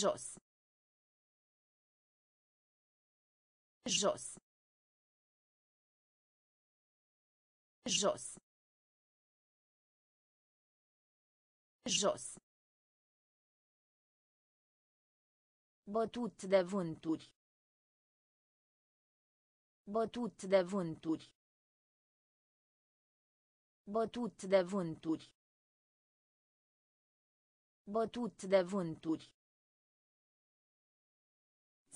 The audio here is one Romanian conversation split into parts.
Jos. Jos. Jos. Jos. Bătut de vânturi. Bătut de vânturi. Bătut de vânturi. Bătut de vânturi.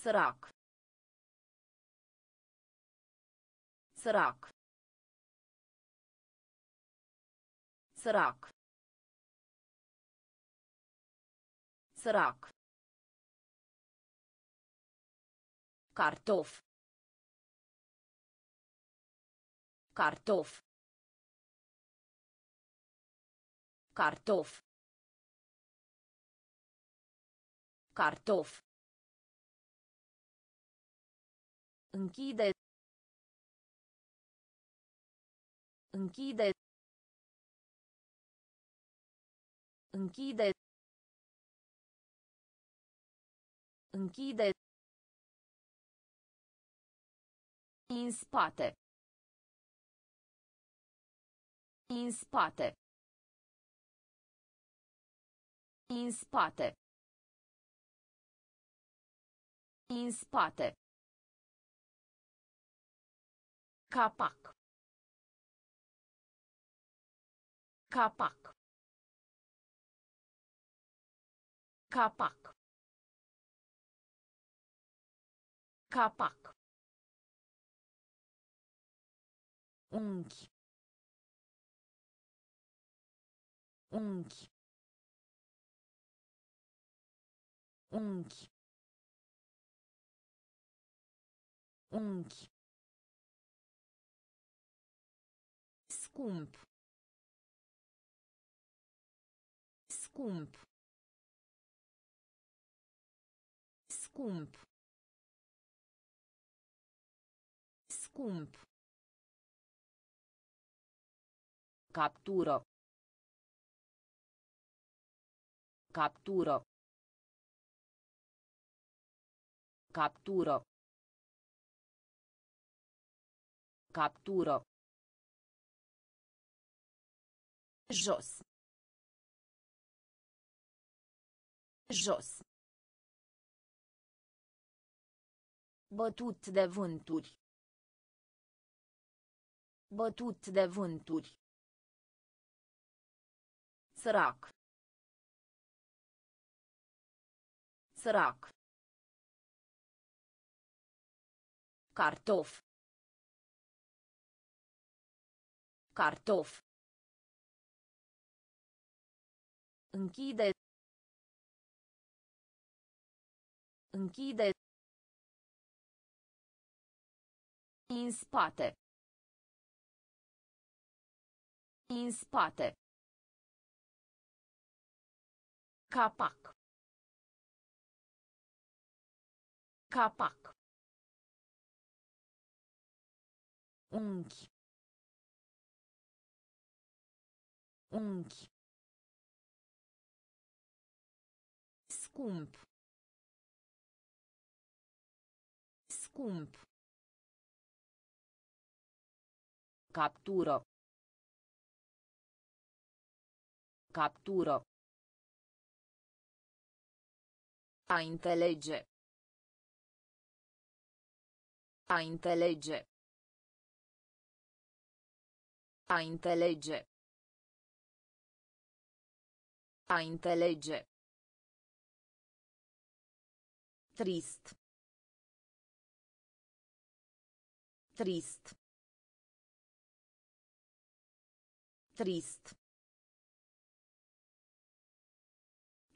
Sărac. Sărac. Sărac. Sărac. Cartof. Cartof. Cartof. Cartof. Închide. Închide. Închide. Închide. În spate. În spate. În spate. În spate. Capac. Capac. Capac. Capac. Unchi. Unchi. Unchi. Unchi. Scump. Scump. Scump. Scump. Captură. Captură. Captură. Captură. Jos. Jos. Bătut de vânturi. Bătut de vânturi. Sărac. Sărac. Cartof. Cartof. Închide. Închide. În spate. În spate. Capac. Capac. Unchi. Unchi. Scump. Scump. Captură. Captură. A înțelege. A înțelege. A înțelege. A înțelege. Trist. Trist. Trist.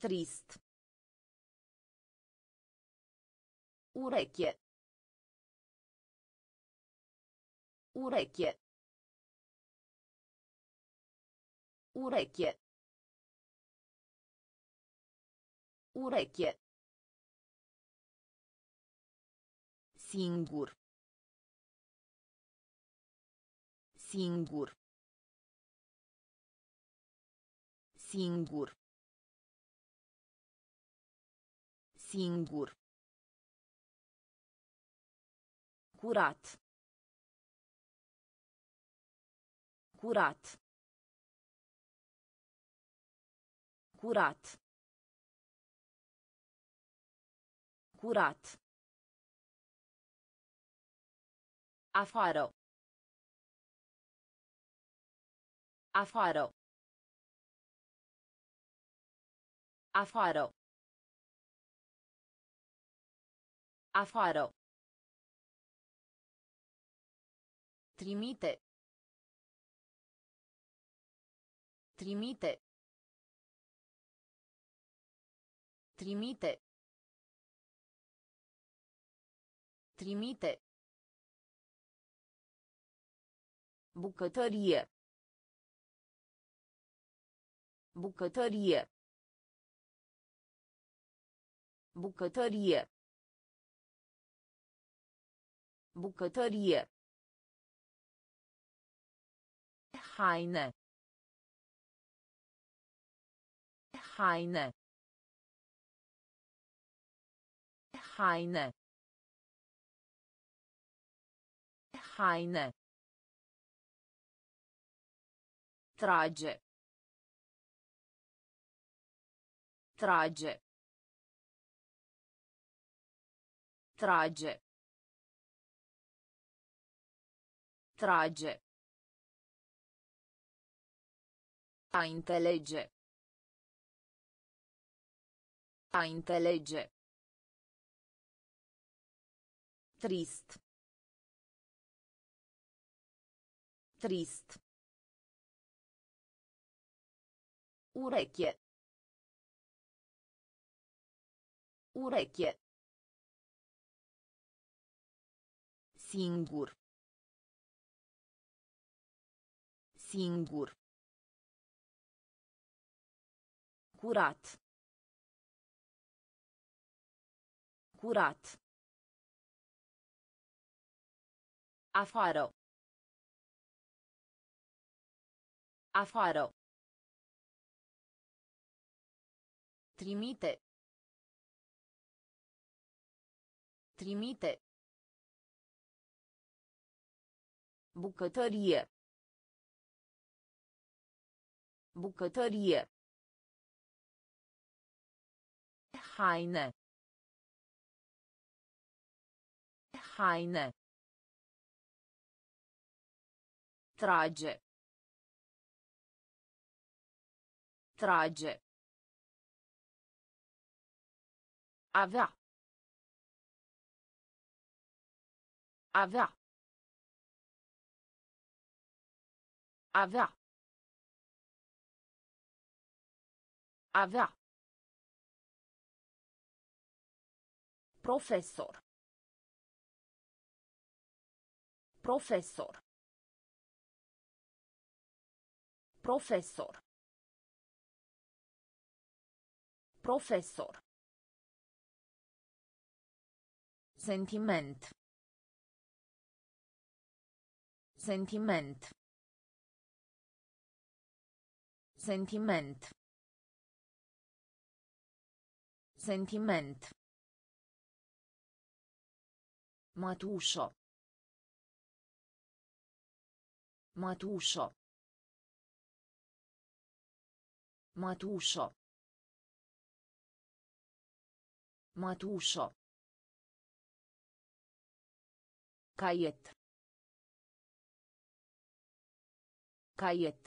Trist. Ureche. Ureche. Ureche. Ureche. Singur. Singur. Singur. Singur. Curat. Curat. Curat. Curat. Afară. Afară. Afară. Afară. Trimite. Trimite. Trimite. Trimite. Bucătărie. Bucătărie. Bucătărie. Bucătărie. Haine. Haine. Haine. Haine. Trage. Trage. Trage. Trage. A înțelege. A înțelege. Trist. Trist. Ureche. Ureche. Singur. Singur. Curat. Curat. Afară. Afară. Trimite. Trimite. Bucătărie. Bucătărie. Haine. Haine. Trage. Trage. Avea. Avea. Avea. Avea. Profesor. Profesor. Profesor. Profesor. Sentiment. Sentiment. Sentiment. Sentiment. Mătușă. Mătușă. Mătușă. Mătușă. Caiet. Caiet.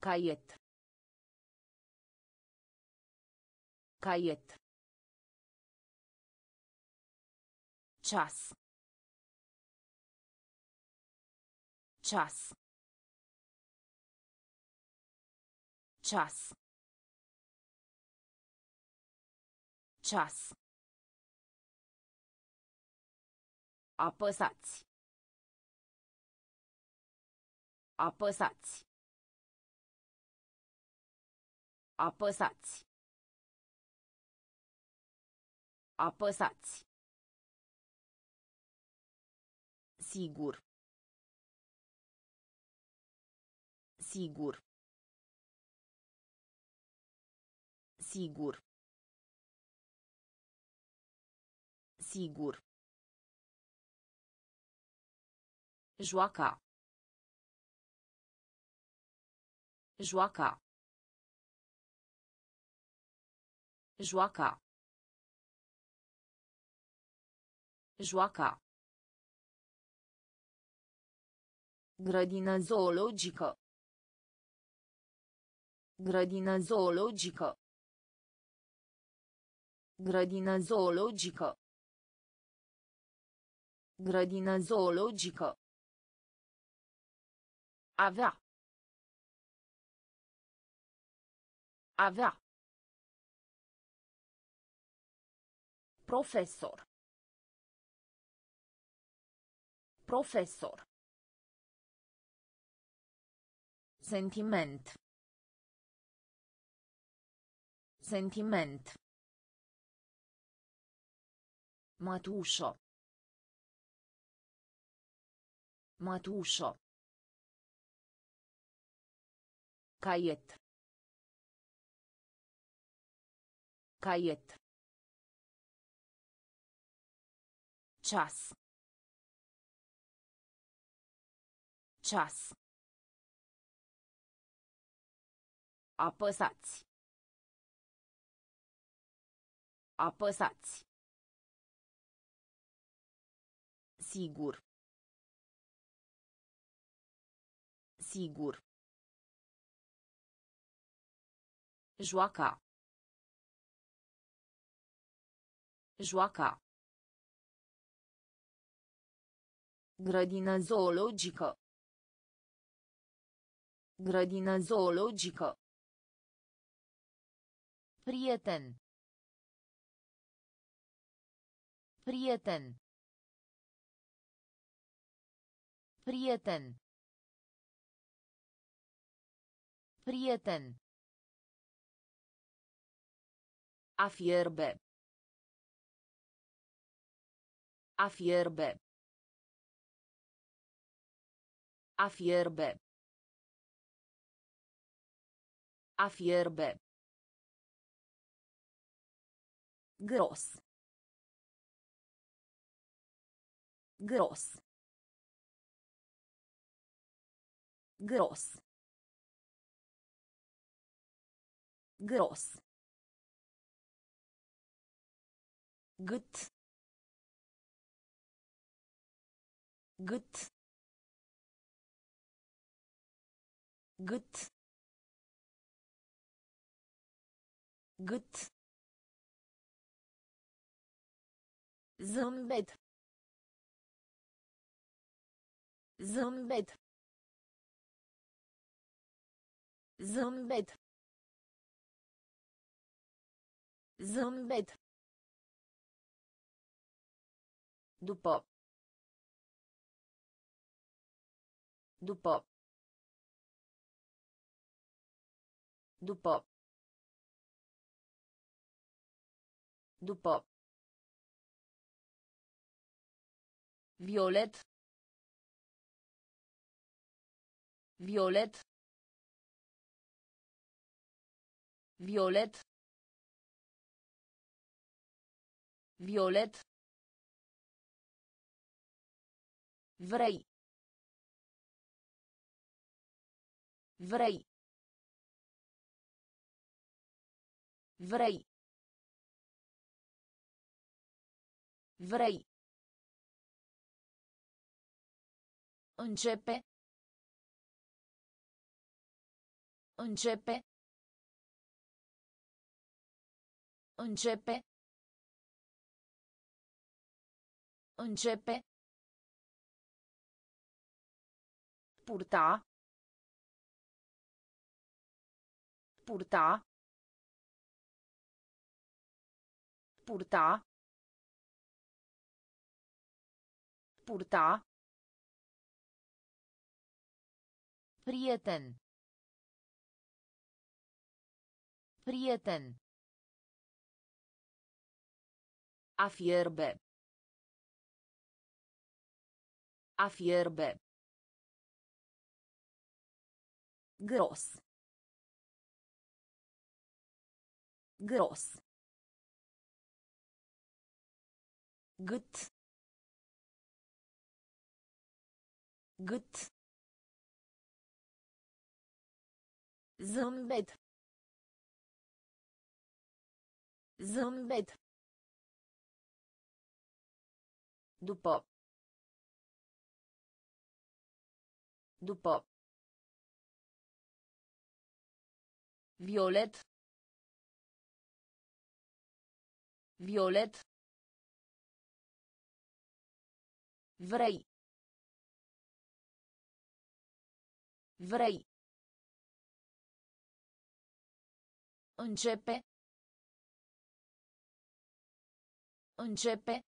Caiet. Caiet. Ceas. Ceas. Ceas. Ceas. Apăsați. Apăsați. Apăsați. Apăsați. Sigur. Sigur. Sigur. Sigur. Joaca. Joaca. Joaca. Joaca. Grădină zoologică. Grădină zoologică. Grădină zoologică. Grădină zoologică. Avea. Avea. Profesor. Profesor. Sentiment. Sentiment. Matușo. Matușo. Caiet. Caiet. Ceas. Ceas. Apăsați. Apăsați. Sigur. Sigur. Joaca. Joaca. Grădină zoologică. Grădină zoologică. Prieten. Prieten. Prieten. Prieten. A fierbe. A fierbe. A fierbe. A fierbe. Gros. Gros. Gros. Gros. Gât. Gât. Gât. Gât. Zâmbet. Zâmbet. Zâmbet. Zâmbet. După. După. După. După. Violet. Violet. Violet. Violet. Vrei. Vrei. Vrei. Vrei. Începe. Începe. Începe. Începe. Purta. Purta. Purta. Purta. Prieten. Prieten. A fierbe. A fierbe. Gros. Gros. Gât. Gât. Zâmbet. Zâmbet. După. După. Violet. Violet. Vrei. Vrei. Începe. Începe.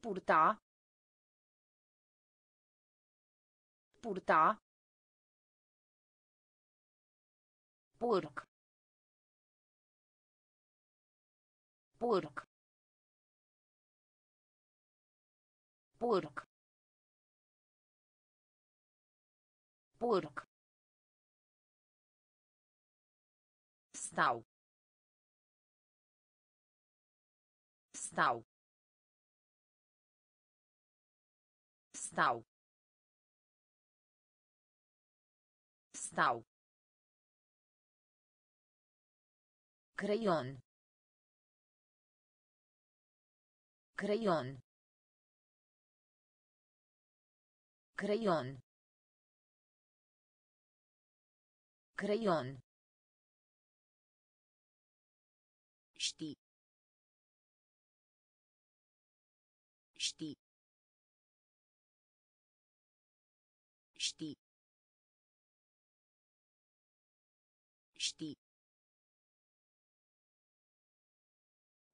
Purta. Purta. Порк. Порк. Порк. Порк. Встал. Встал. Встал. Встал. Creion. Creion. Creion. Creion. Știi. Știi.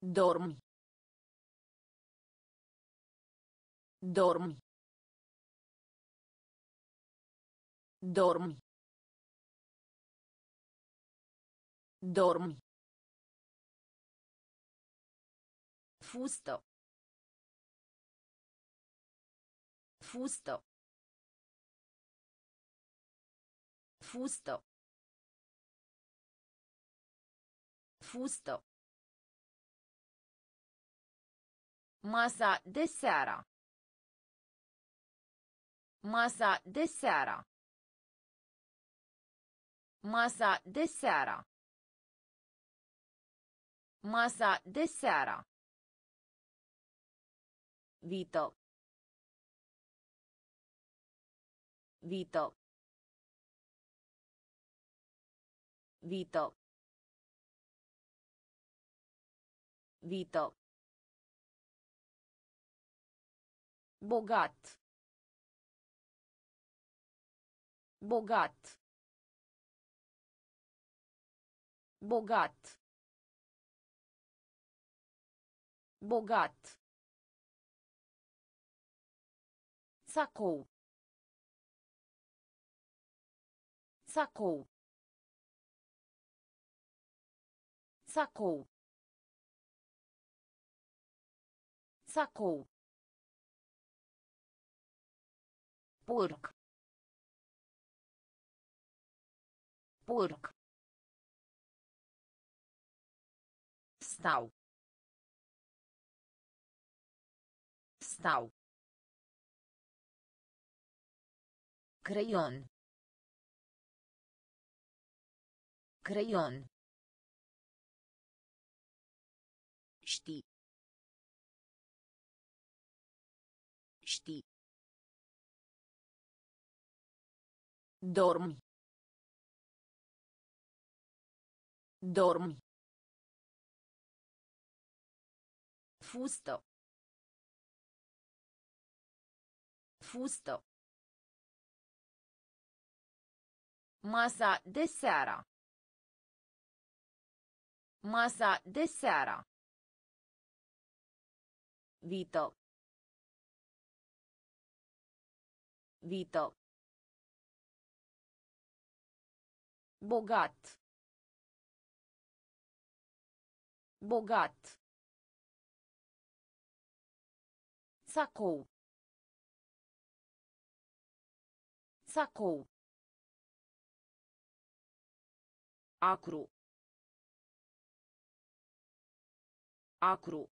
Dormi. Dormi. Dormi. Dormi. Fustă. Fustă. Fustă. Fustă. Masa de seara. Masa de seara. Masa de seara. Masa de seara. Vito. Vito. Vito. Vito. Bogat. Bogat. Bogat. Bogat. Sacou. Sacou. Sacou. Sacou. Purk. Purk. Stał. Stał. Creion. Creion. Dormi. Dormi. Fustă. Fustă. Masa de seara. Masa de seara. Vito. Vito. Bogat. Bogat. Sacou. Sacou. Acru. Acru.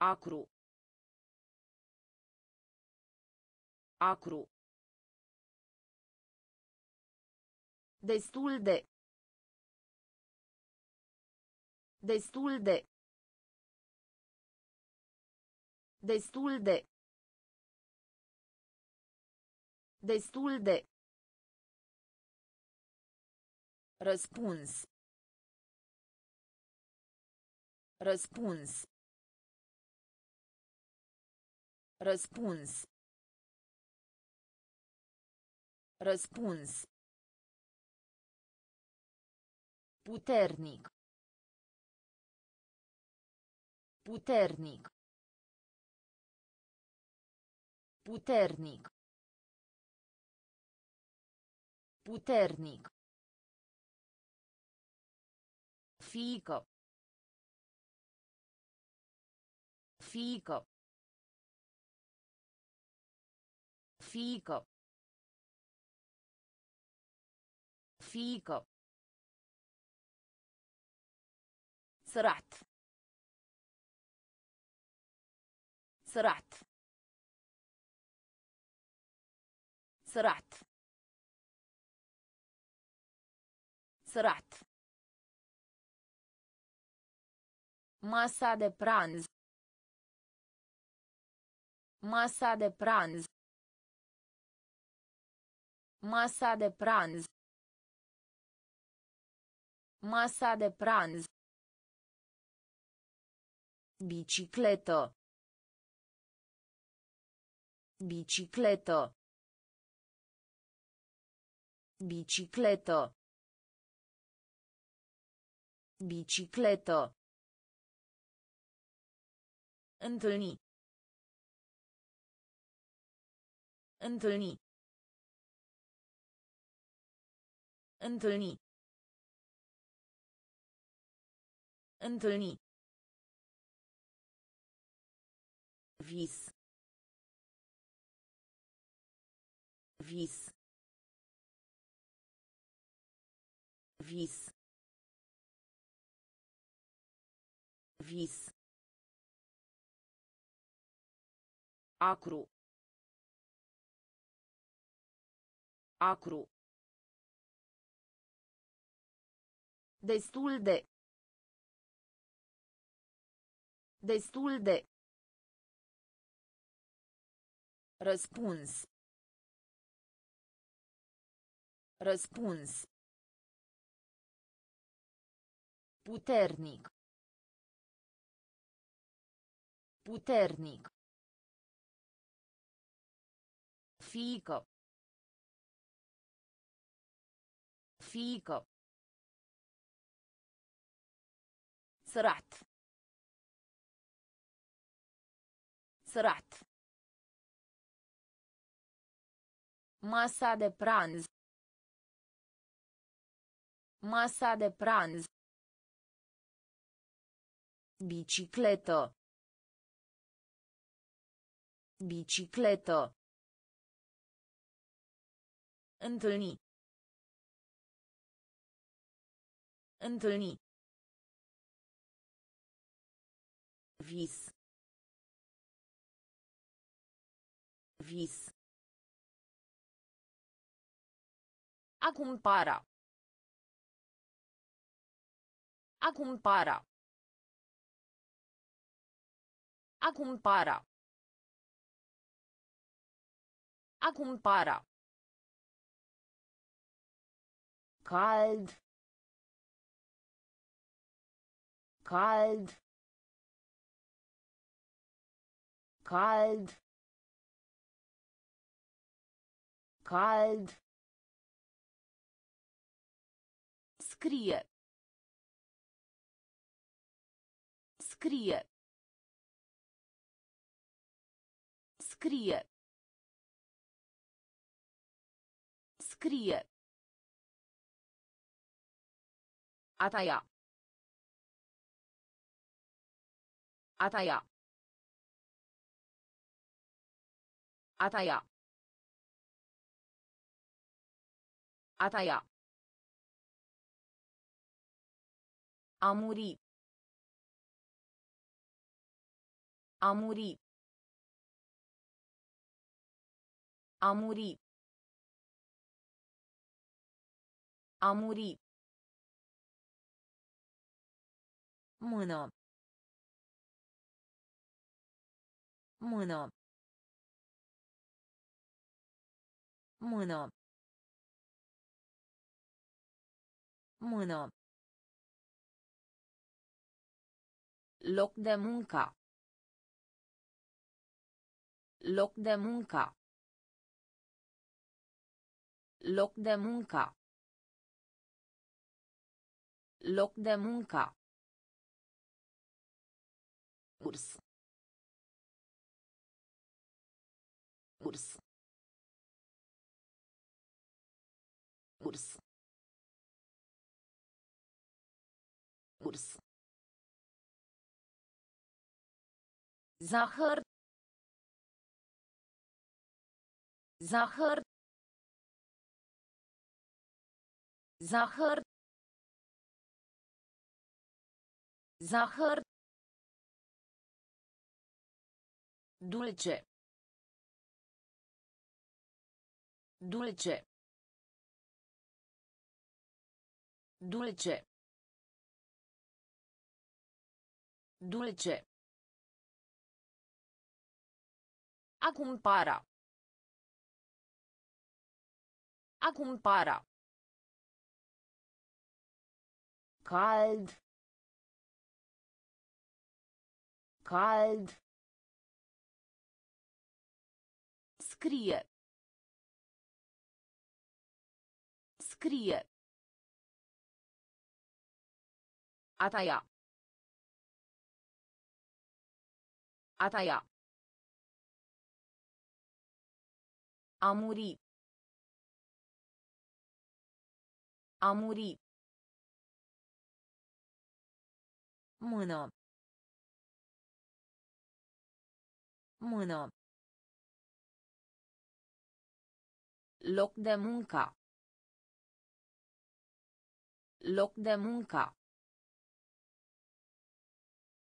Acru. Acru. Destul de. Destul de. Destul de. Destul de. Răspuns. Răspuns. Răspuns. Răspuns. Puternic. Puternic. Puternic. Puternic. Fică. Fică. Fică. Fică. Sărat. Sărat. Sărat. Sărat. Masa de pranz. Masa de pranz. Masa de pranz. Masa de pranz. Bicicletă. Bicicletă. Bicicletă. Bicicletă. Întâlni. Întâlni. Întâlni. Întâlni. Vis. Vis. Vis. Vis. Acru. Acru. Destul de. Destul de. Răspuns. Răspuns. Puternic. Puternic. Fică. Fică. Sărat. Sărat. Masa de pranz. Masa de pranz. Bicicletă. Bicicletă. Întâlni. Întâlni. Vis. Vis. A cumpara. A cumpara. A cumpara. A cumpara. Cald. Cald. Cald. Cald. Scrie. Scrie. Scrie. Scrie. A taia. A taia. A taia. A taia. A muri. A muri. A muri. A muri. Mână. Mână. Mână. Mână. Loc de muncă. Loc de muncă. Loc de muncă. Loc de muncă. Urs. Urs. Urs. Urs. Zahăr. Zahăr. Zahăr. Zahăr. Dulce. Dulce. Dulce. Dulce. A cumpara. A cumpara. Cald. Cald. Scrie. Scrie. A taia. A taia. A muri. A muri. Mână. Mână. Loc de muncă. Loc de muncă.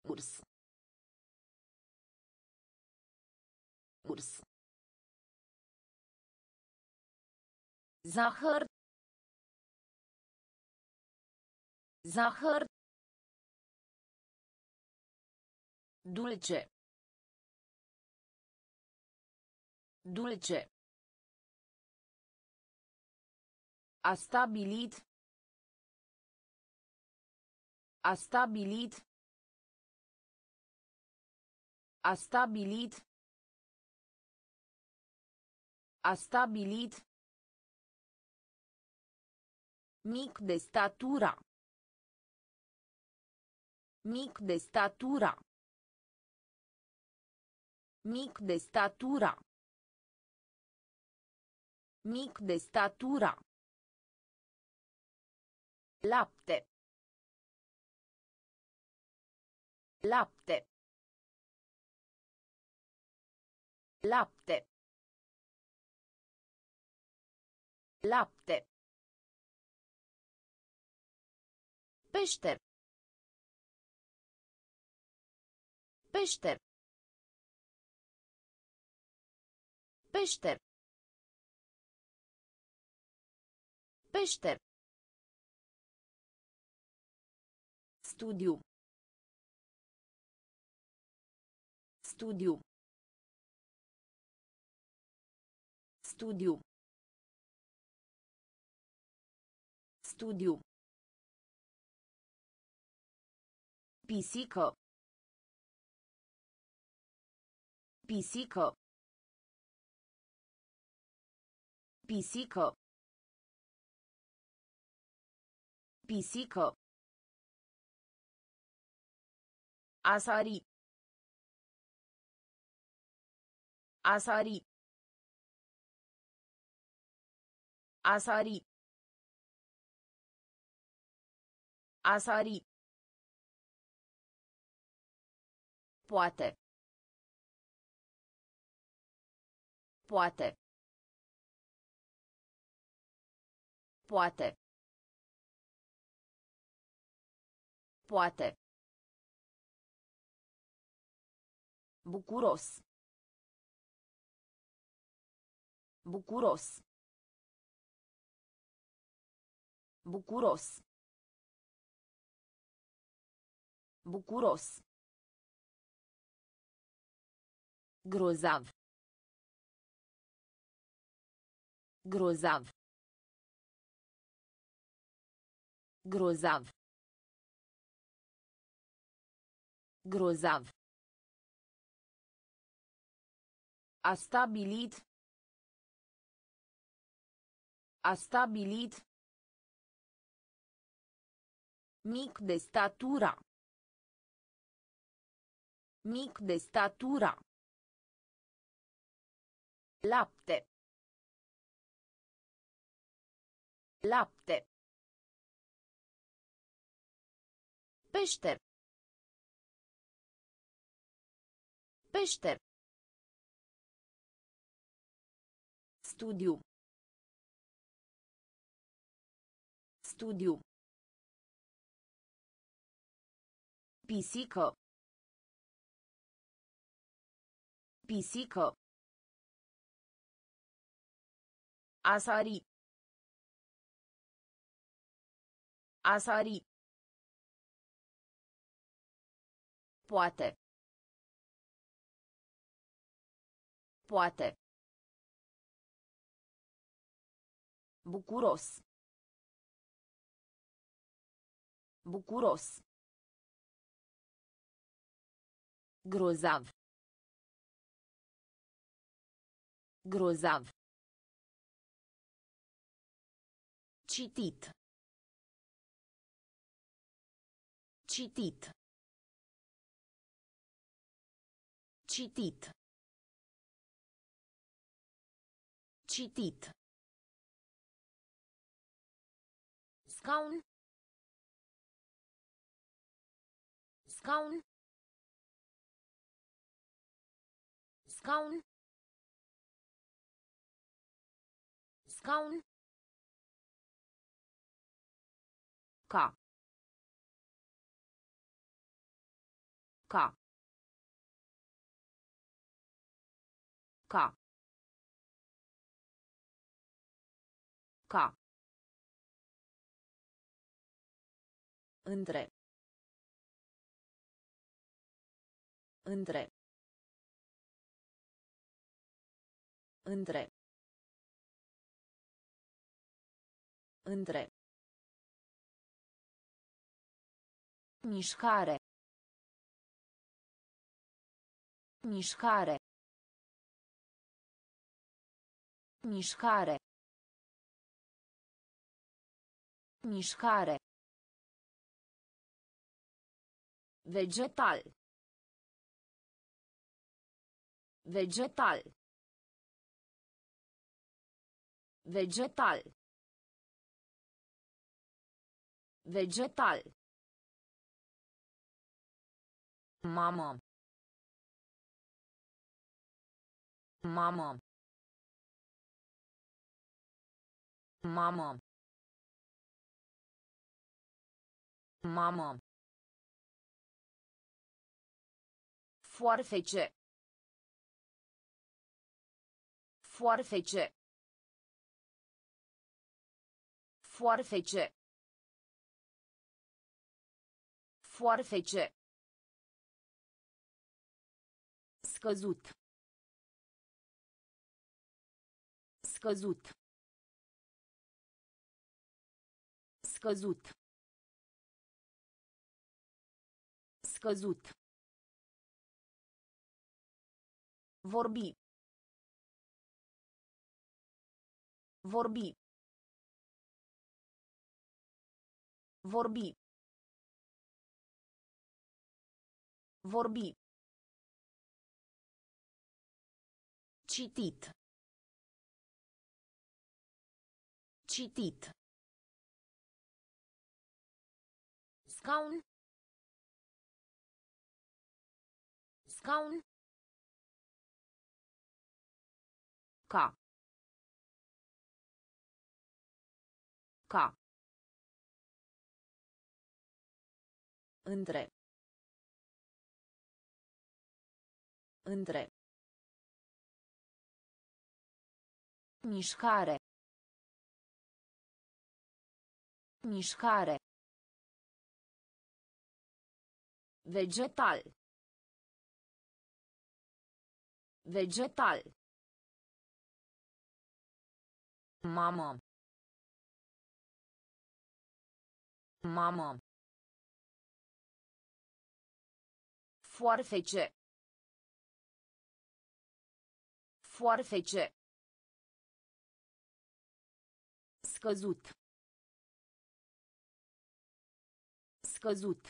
Urs. Urs. Zahăr. Zahăr. Dulce. Dulce. A stabilit. A stabilit. A stabilit. A stabilit. Mic de statura. Mic de statura. Mic de statura. Mic de statura. Lapte. Lapte. Lapte. Lapte. Peșter. Peșter. Peșter. Peșter. Studiu. Studiu. Studiu. Studiu. Pisică. Pisică. Pisică. Pisică. Asari. Asari. Asari. Asari. Poate. Poate. Poate. Poate. Bucuros. Bucuros. Bucuros. Bucuros. Grozav. Grozav. Grozav. Grozav. A stabilit. A stabilit. Mic de statura. Mic de statura. Lapte. Lapte. Pește. Pește. Studiu. Studiu. Pisică. Pisică. Asari. Asari. Poate. Poate. Bucuros. Bucuros. Grozav. Grozav. Citit. Citit. Citit. Citit. Scaun. Scaun. Scaun. Scaun. Ca. Ca. Ca. Ca. Între. Între. Între. Între. Mișcare. Mișcare. Mișcare. Mișcare. Vegetal. Vegetal. Vegetal. Vegetal. Mamă. Mamă. Mamă. Mamă. Foarfece. Foarfece. Foarfece. Foarfece. Scăzut. Scăzut. Scăzut. Scăzut. Vorbi. Vorbi. Vorbi. Vorbi. Citit. Citit. Scaun. Scaun. Ca. Ca. Între. Între. Mișcare. Mișcare. Vegetal. Vegetal. Mamă. Mamă. Foarfece. Foarfece. Scăzut. Scăzut.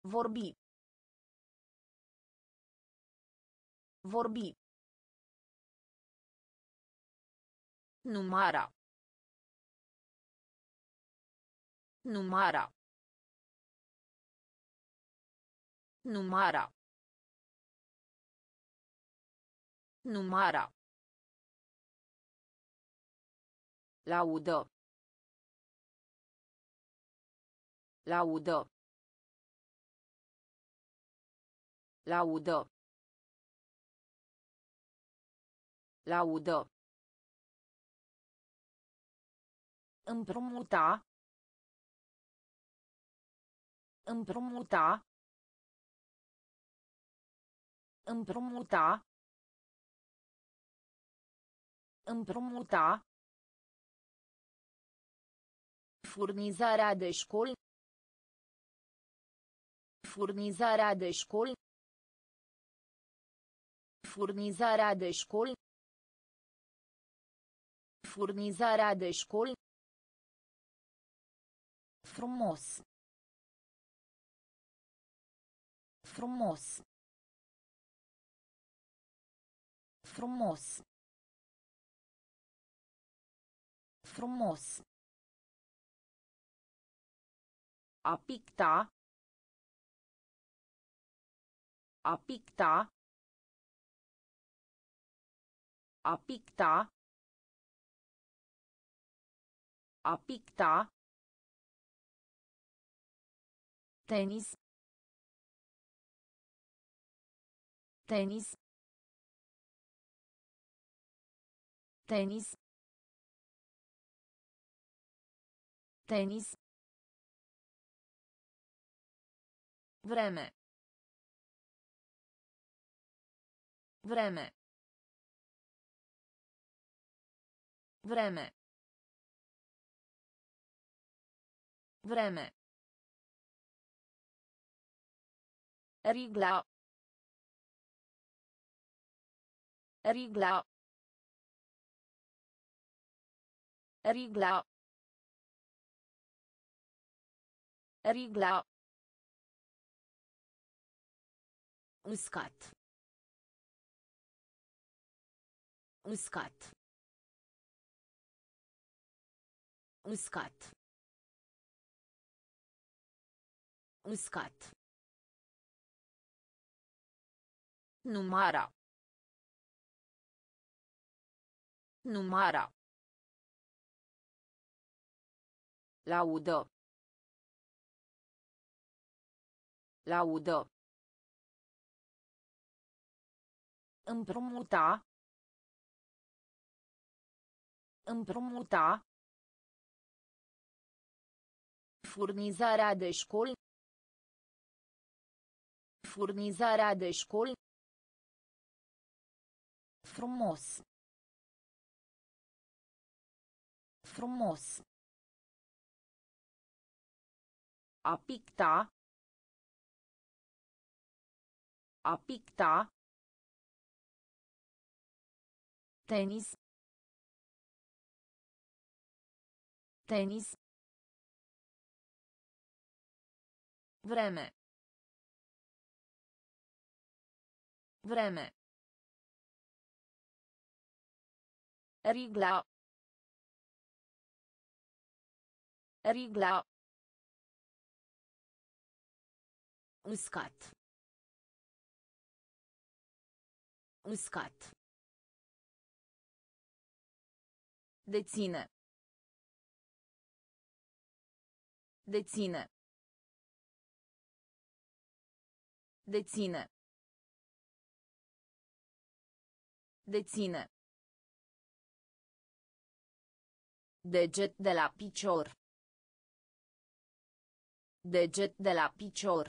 Vorbi. Vorbi. Numara. Numara. Numara. Numara. Laudă. Laudă. Laudă. Laudă. Împrumuta. Împrumuta. Împrumuta. Împrumuta. Furnizarea de școli. Furnizarea de școli. Furnizarea de școli. Furnizarea de școli. Frumos. Frumos. Frumos. Frumos. A picta. A picta. A picta. A picta. Tenis. Tenis. Tenis. Tenis. Vreme. Vreme. Vreme. Vreme. Rigla. Rigla. Rigla. Rigla. Uscat. Uscat. Uscat. Uscat. Numara. Numara. Laudă. Laudă. Împrumuta. Împrumuta. Furnizarea de școli. Furnizarea de școli. Frumos. Frumos. A picta. A picta. Tenis. Tenis. Vreme. Vreme. Rigla. Rigla. Uscat. Uscat. Deține. Deține. Deține. Deține. Deget de la picior. Deget de la picior.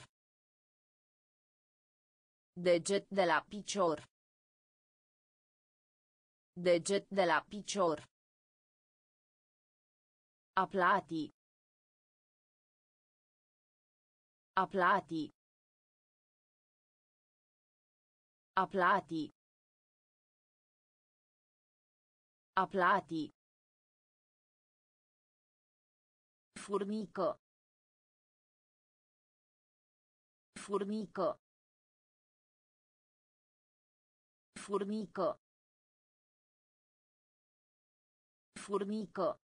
Deget de la picior. Deget de la picior. Aplati. Aplati. Aplati. Aplati. Furnico. Furnico. Furnico. Furnico.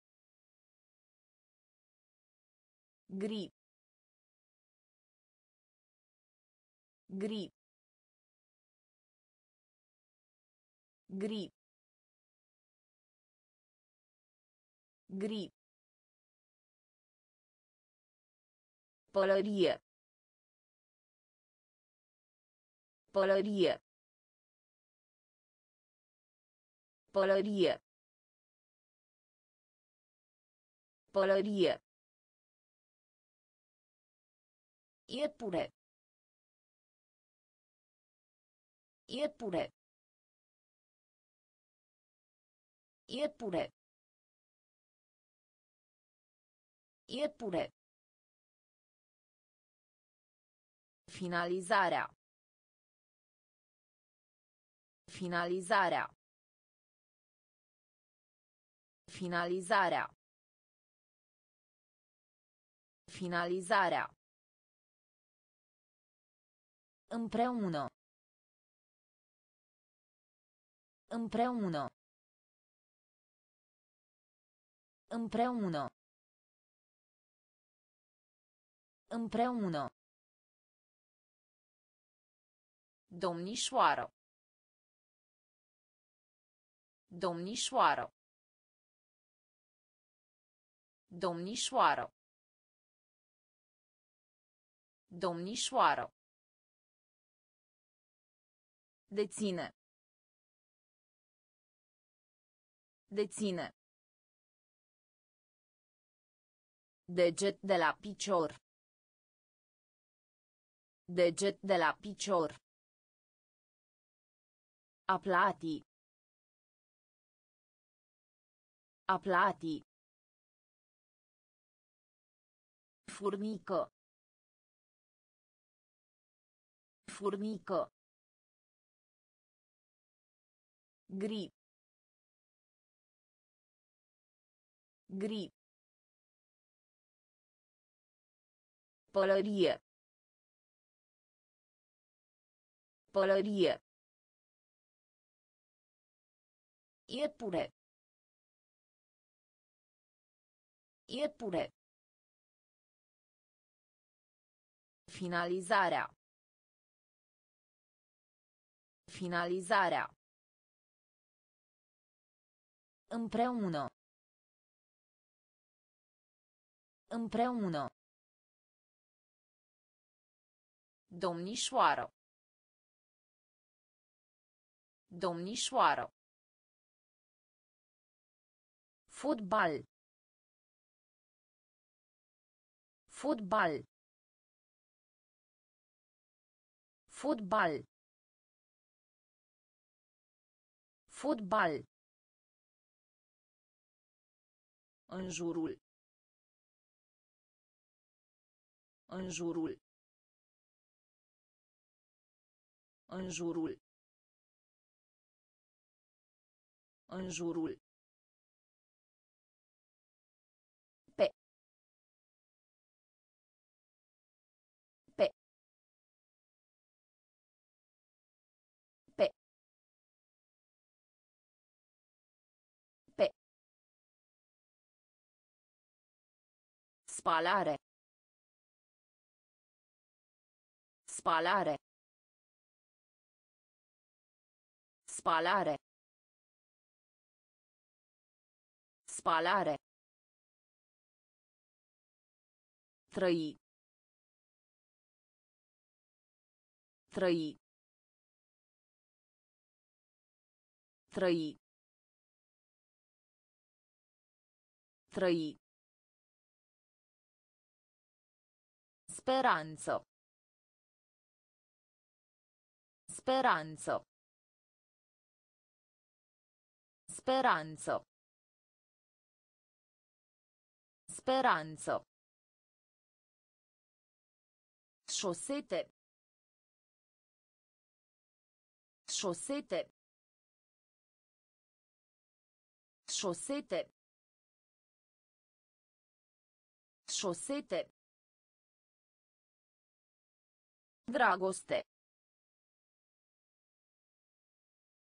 Gri. Gri. Gri. Gri. Pălărie. Pălărie. Pălărie. Pălărie. Iepure. Iepure. Iepure. Iepure. Finalizarea. Finalizarea. Finalizarea. Finalizarea. Împreună. Împreună. Împreună. Împreună. Domnișoară. Domnișoară. Domnișoară. Domnișoară. Deține. Deține. Deget de la picior. Deget de la picior. Aplati. Aplati. Furnică. Furnică. Gri. Gri. Pălărie. Pălărie. Iepure. Iepure. Finalizarea. Finalizarea. Împreună. Împreună. Domnișoară. Domnișoară. Fotbal. Fotbal. Fotbal. Fotbal. În jurul. În jurul. În jurul. În jurul. Spalare. Spalare. Spalare. Spalare. Trăi. Trăi. Trăi. Trăi. Speranță. Speranță. Speranță. Speranță. Șosete. Șosete. Șosete. Șosete. Dragoste.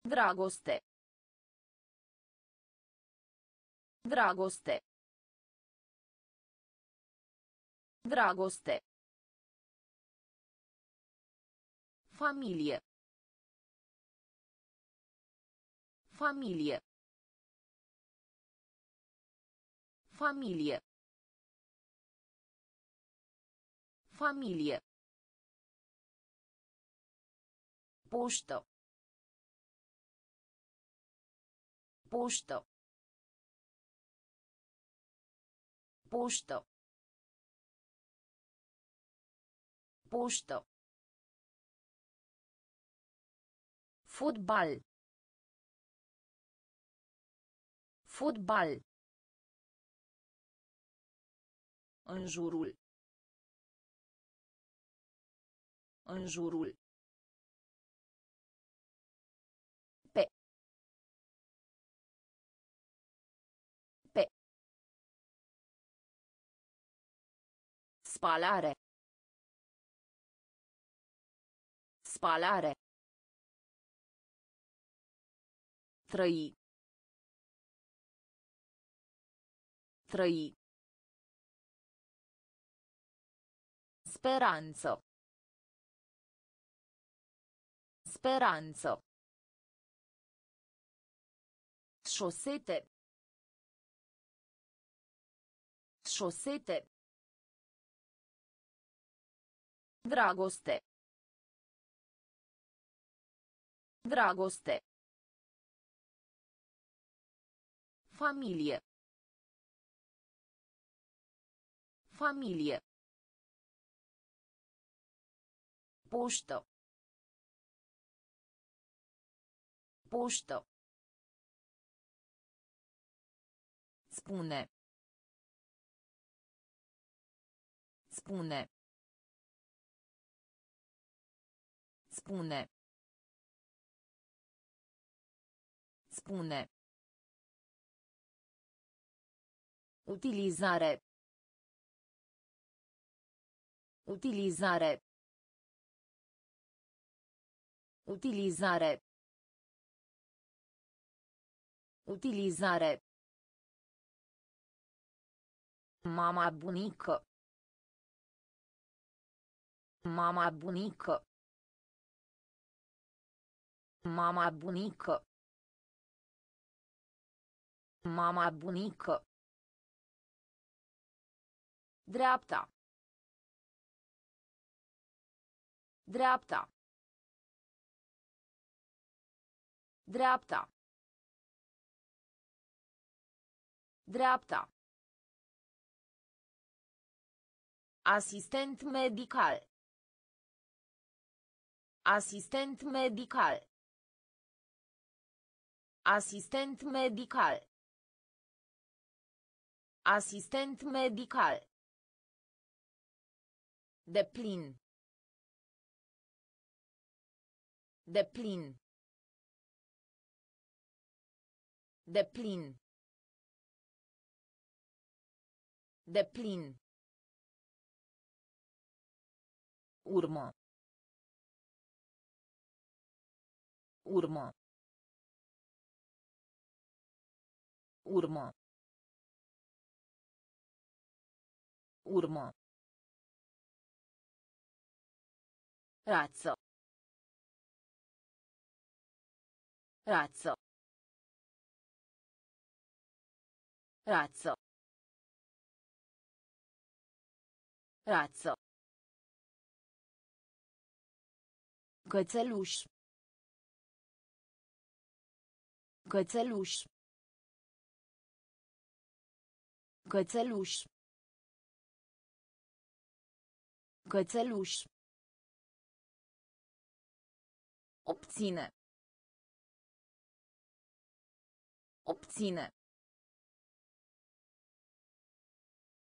Dragoste. Dragoste. Dragoste. Familie. Familie. Familie. Familie. Poștă. Poștă. Poștă. Poștă. Fotbal. Fotbal. În jurul. În jurul. Spalare. Spalare. Trăi. Trăi. Speranță. Speranță. Șosete. Șosete. Dragoste. Dragoste. Familie. Familie. Poștă. Poștă. Spune. Spune. Spune. Spune. Utilizare. Utilizare. Utilizare. Utilizare. Mama bunică. Mama bunică. Mama bunică. Mama bunică. Dreapta. Dreapta. Dreapta. Dreapta. Asistent medical. Asistent medical. Asistent medical. Asistent medical. De plin. De plin. De plin. De plin. Urmă. Urmă. Urmă. Urmă. Rață. Rață. Rață. Rață. Cățeluș. Cățeluș. Cățeluș. Cățeluș. Obține. Obține.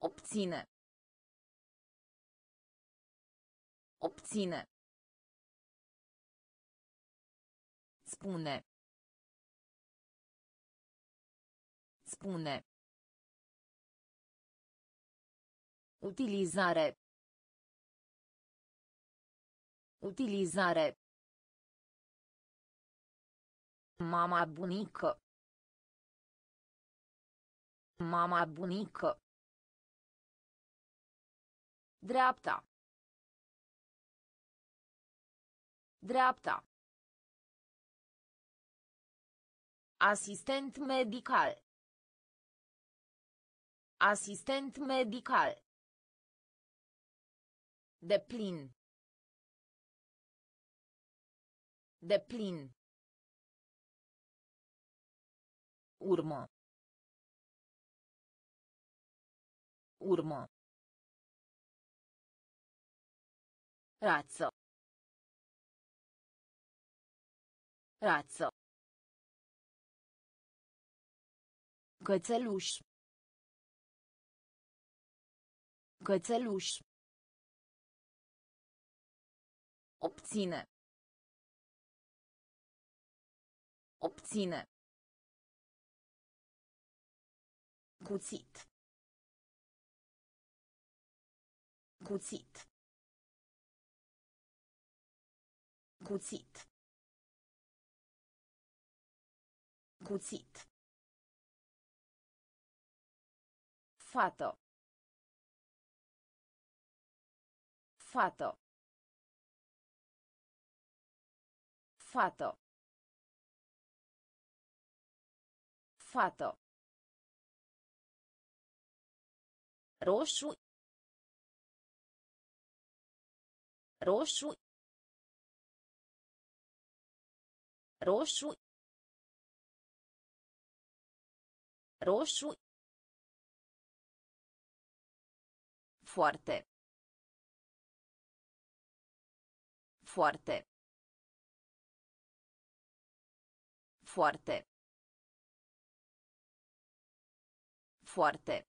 Obține. Obține. Spune. Spune. Utilizare. Utilizare. Mama bunică. Mama bunică. Dreapta. Dreapta. Asistent medical. Asistent medical. De plin. De plin. Urmă. Urmă. Rață. Rață. Cățeluș. Cățeluș. Obține. Obține. Cuțit. Cuțit. Cuțit. Cuțit. Fată. Fată. Fată. Fată. Roșu. Roșu. Roșu. Roșu. Foarte. Foarte. Foarte. Foarte.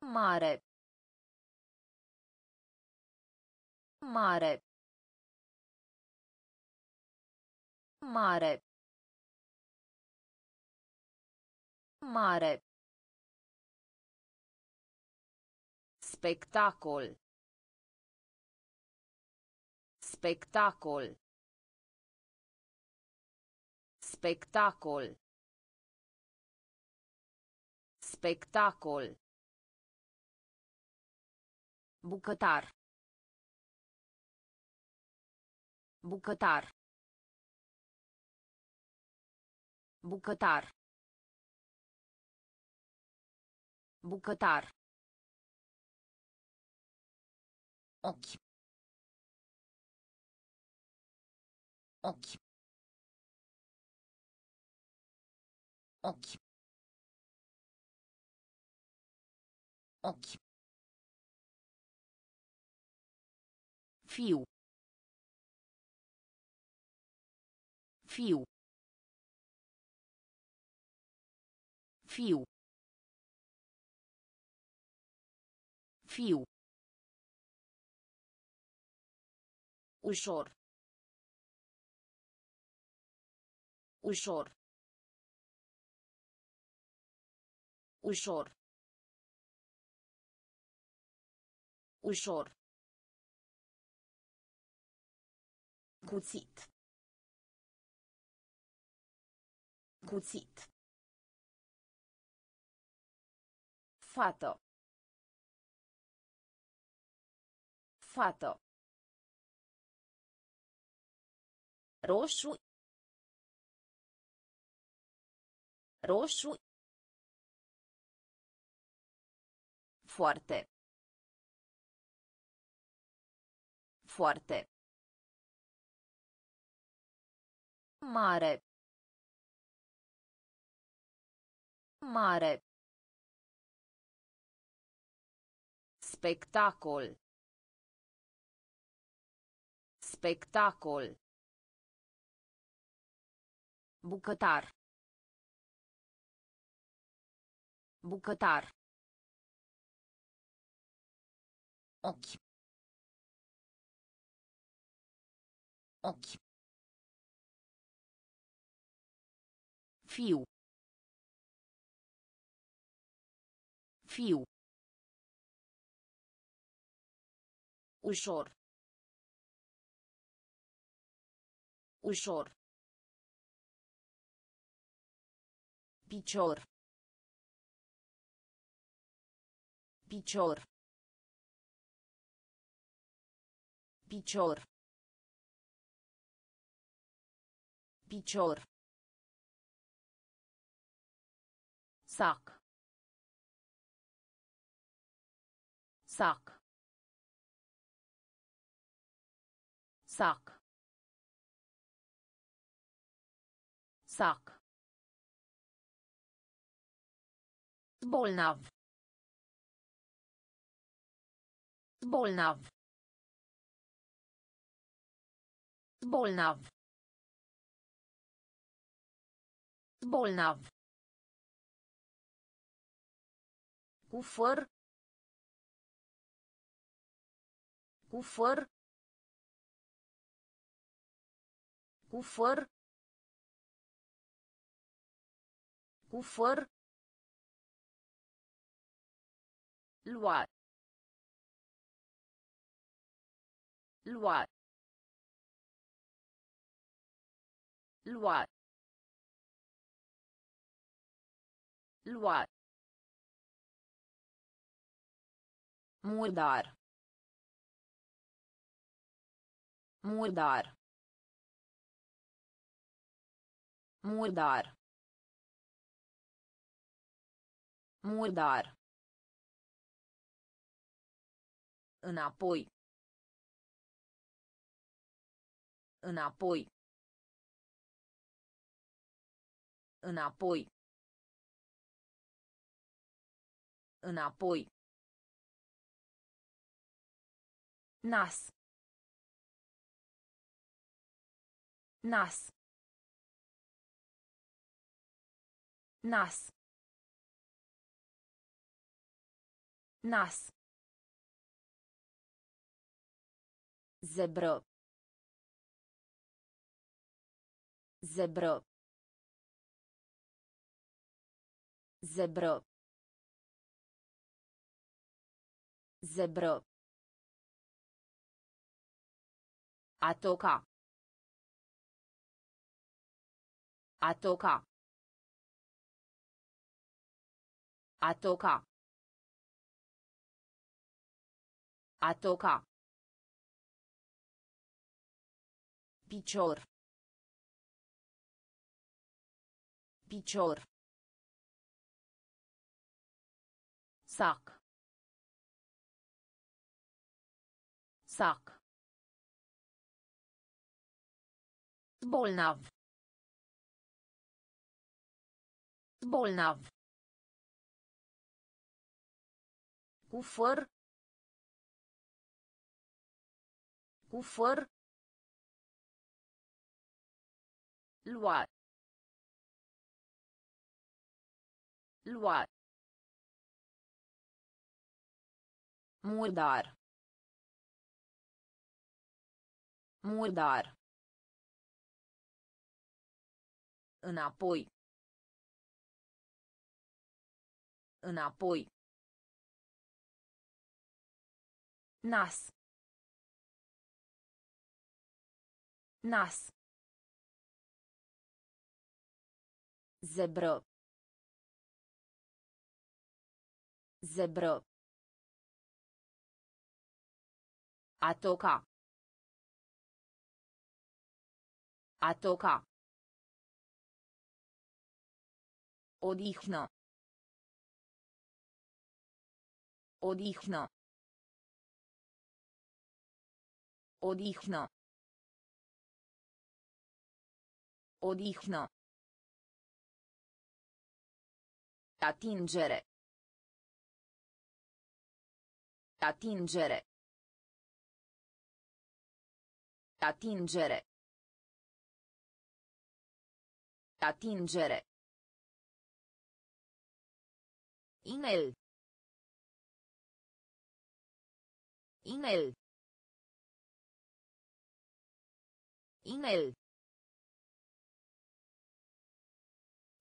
Mare. Mare. Mare. Mare. Spectacol. Spectacol. Spectacol. Spectacol. Bucătar. Bucătar. Bucătar. Bucătar. Ochi. Ochi. Ochi. Ochi. Fiu. Fiu. Fiu. Fiu. Ușor. Ușor. Ușor. Ușor. Cuțit. Cuțit. Fată. Fată. Roșu. Roșu. Foarte. Foarte. Mare. Mare. Spectacol. Spectacol. Bucătar. Bucătar. Ochi. Ochi. Fiu. Fiu. Ușor. Ușor. Picior. Picior. Picior. Picior. Sac. Sac. Sac. Sac. Bolnav. Bolnav. Bolnav. Bolnav. Cu făr. Cu făr. Cu făr. Cu făr. Lua. Lua. Lua. Lua. Murdar. Murdar. Murdar. Murdar. Înapoi. Înapoi. Înapoi. Înapoi. Nas. Nas. Nas. Nas. Zebră. Zebră. Zebră. Zebră. A toca. A toca. A toca. A toca. Picior. Picior. Sac. Sac. Bolnav. Bolnav. Cu făr. Cu făr. Lua. Lua. Murdar. Murdar. Înapoi. Înapoi. Nas. Nas. Zebră. Zebră. A toca. A toca. Odihnă. Odihnă. Odihnă. Odihnă. Atingere. Atingere. Atingere. Atingere. Email. Email. Email.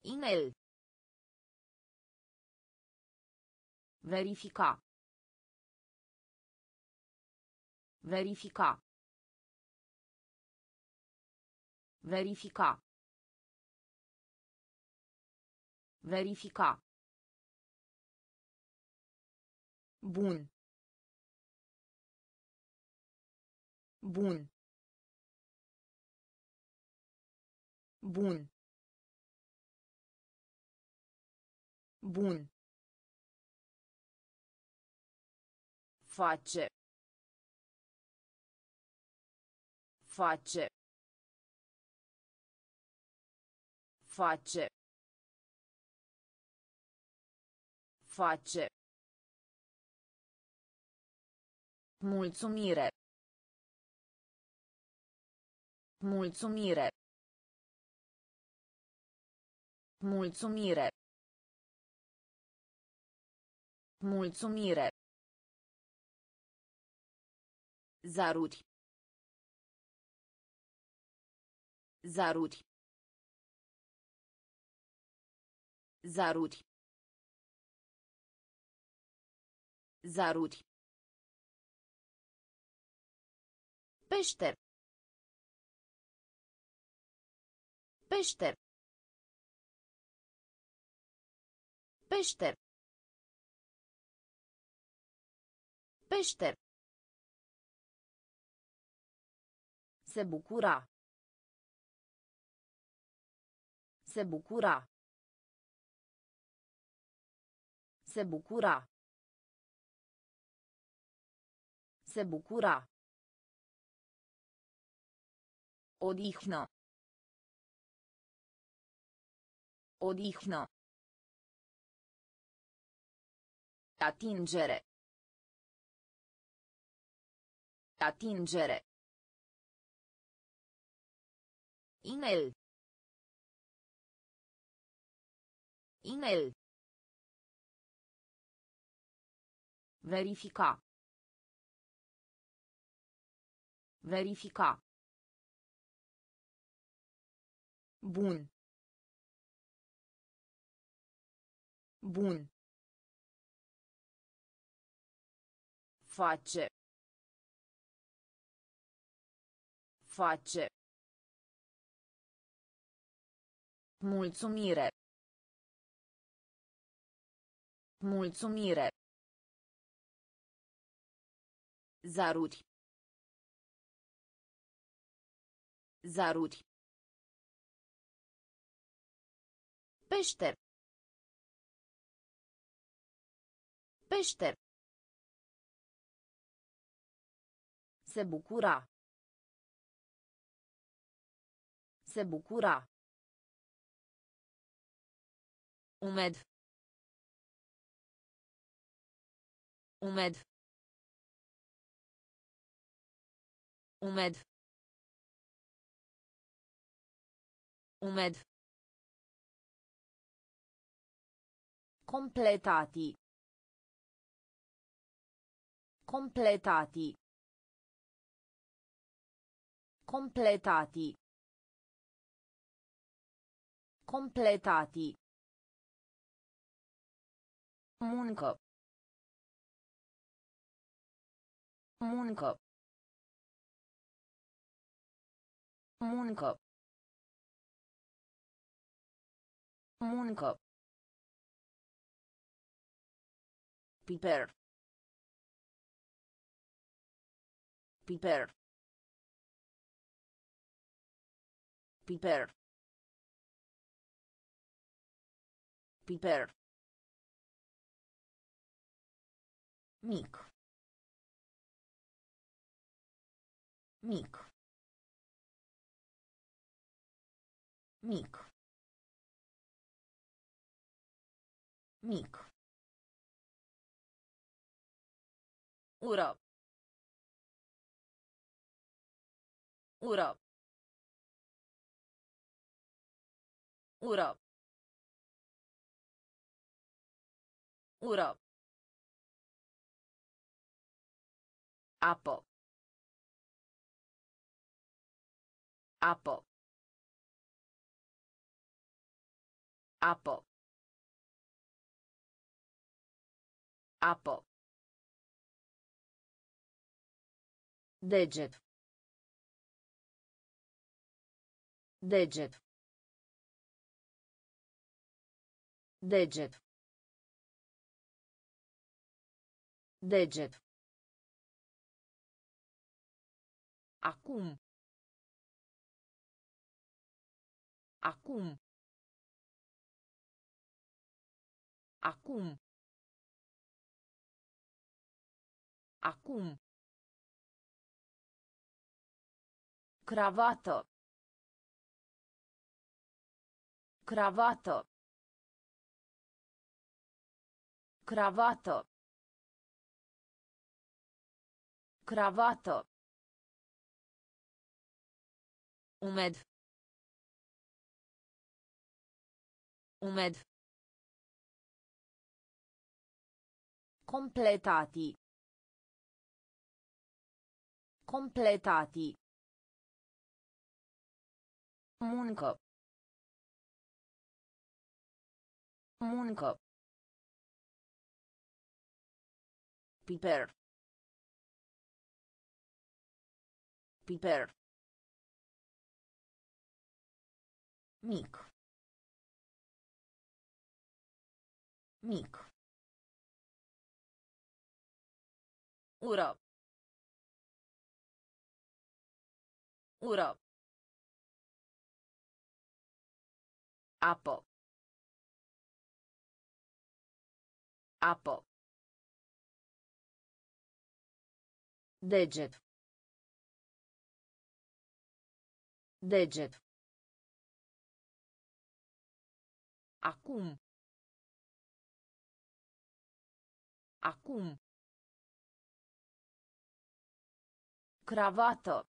Email. Verifica. Verifica. Verifica. Verifica. Bun. Bun. Bun. Bun. Face. Face. Face. Face. Mulțumire. Mulțumire. Mulțumire. Mulțumire. Zaruri. Zaruri. Zaruri. Zaruri. Peșter. Peșter. Peșter. Peșter. Se bucura. Se bucura. Se bucura. Se bucura. Odihnă. Odihnă. Atingere. Atingere. Email. Email. Verifica. Verifica. Bun. Bun. Face. Face. Mulțumire. Mulțumire. Zaruri. Zaruri. Peșter. Peșter. Se bucura. Se bucura. Umed. Umed. Umed. Umed. Completati. Completati. Completati. Completati. Muncă. Muncă. Muncă. Muncă. Piper. Piper. Piper. Piper. Mic. Mic. Mic. Mic. Ură. Ură. Ură. Ură. Apă. Apă. Apă. Apă. Deget. Deget. Deget. Deget. Acum. Acum. Acum. Acum. Cravată. Cravată. Cravată. Cravată. Umed. Umed. Completati. Completati. Muncă. Muncă. Piper. Piper. Mic. Mic. Ură. Ură. Apă. Apă. Deget. Deget. Acum. Acum. Cravată.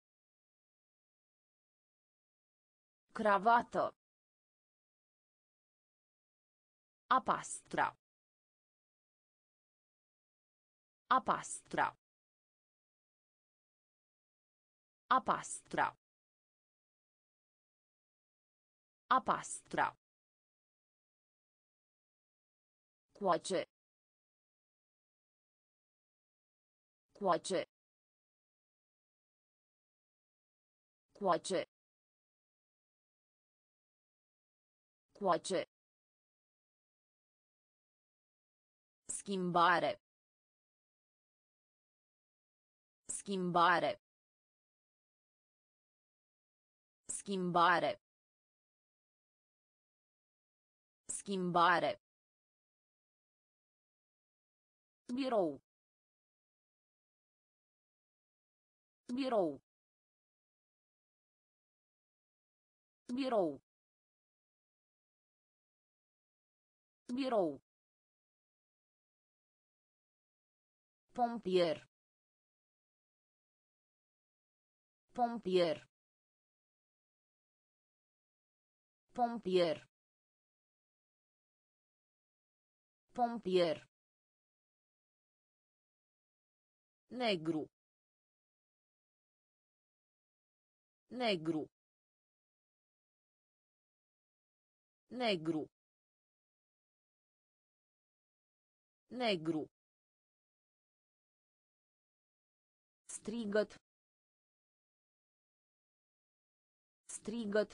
Cravată. Apastra. Apastra. Apastra. Apastra. Coace. Coace. Coace. Coace. Schimbare. Schimbare. Schimbare. Schimbare. Birou. Birou. Birou. Birou. Pompier. Pompier. Pompier. Pompier. Negru. Negru. Negru. Negru. Strigăt. Strigăt.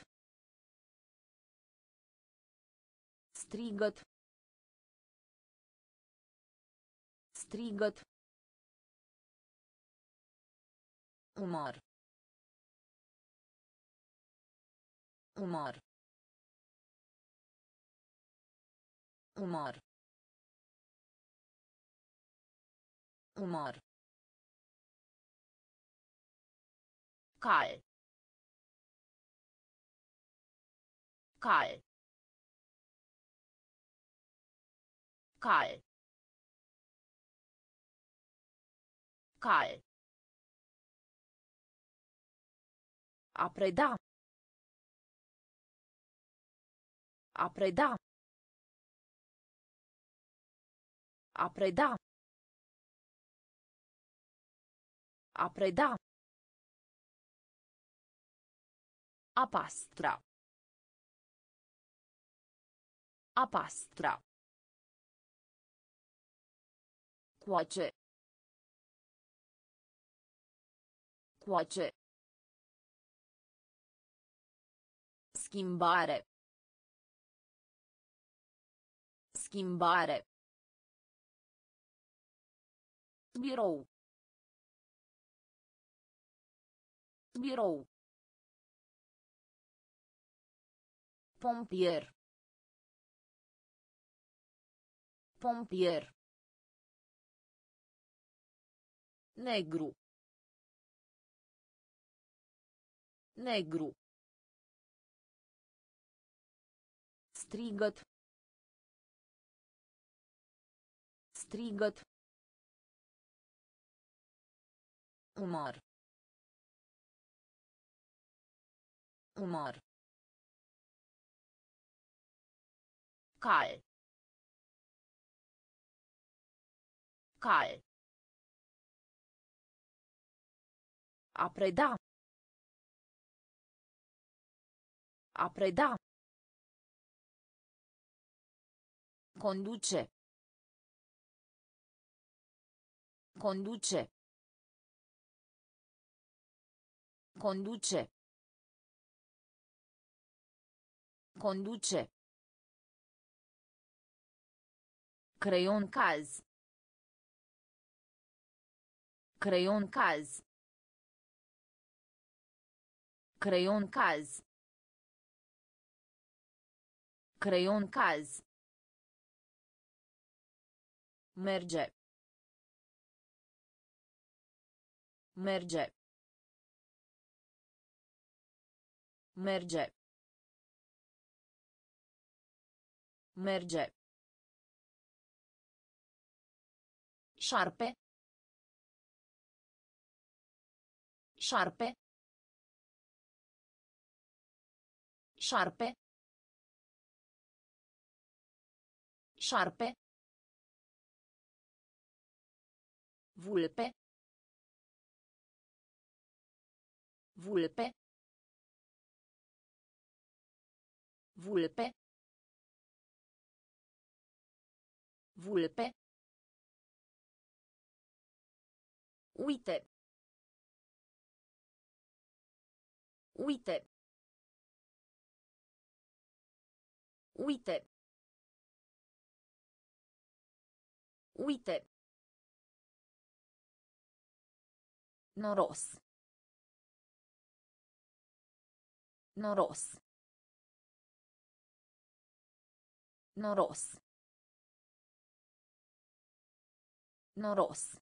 Strigăt. Strigăt. Umar. Umar. Umăr. Umăr. Cal. Cal. Cal. Cal. A preda. A preda. A preda. A preda. A pastra. A pastra. Coace. Coace. Schimbare. Schimbare. Birou. Birou. Pompier. Pompier. Negru. Negru. Strigăt. Strigăt. Umor. Umor. Cal. Cal. A preda. A preda. Conduce. Conduce. Conduce. Conduce. Creion caz. Creion caz. Creion caz. Creion caz. Merge. Merge. Merge. Merge. Șarpe. Șarpe. Șarpe. Șarpe. Vulpe. Vulpe. Vulpe. Vulpe. Uite. Uite. Uite. Uite. Noros. Noros. Noros. Noros.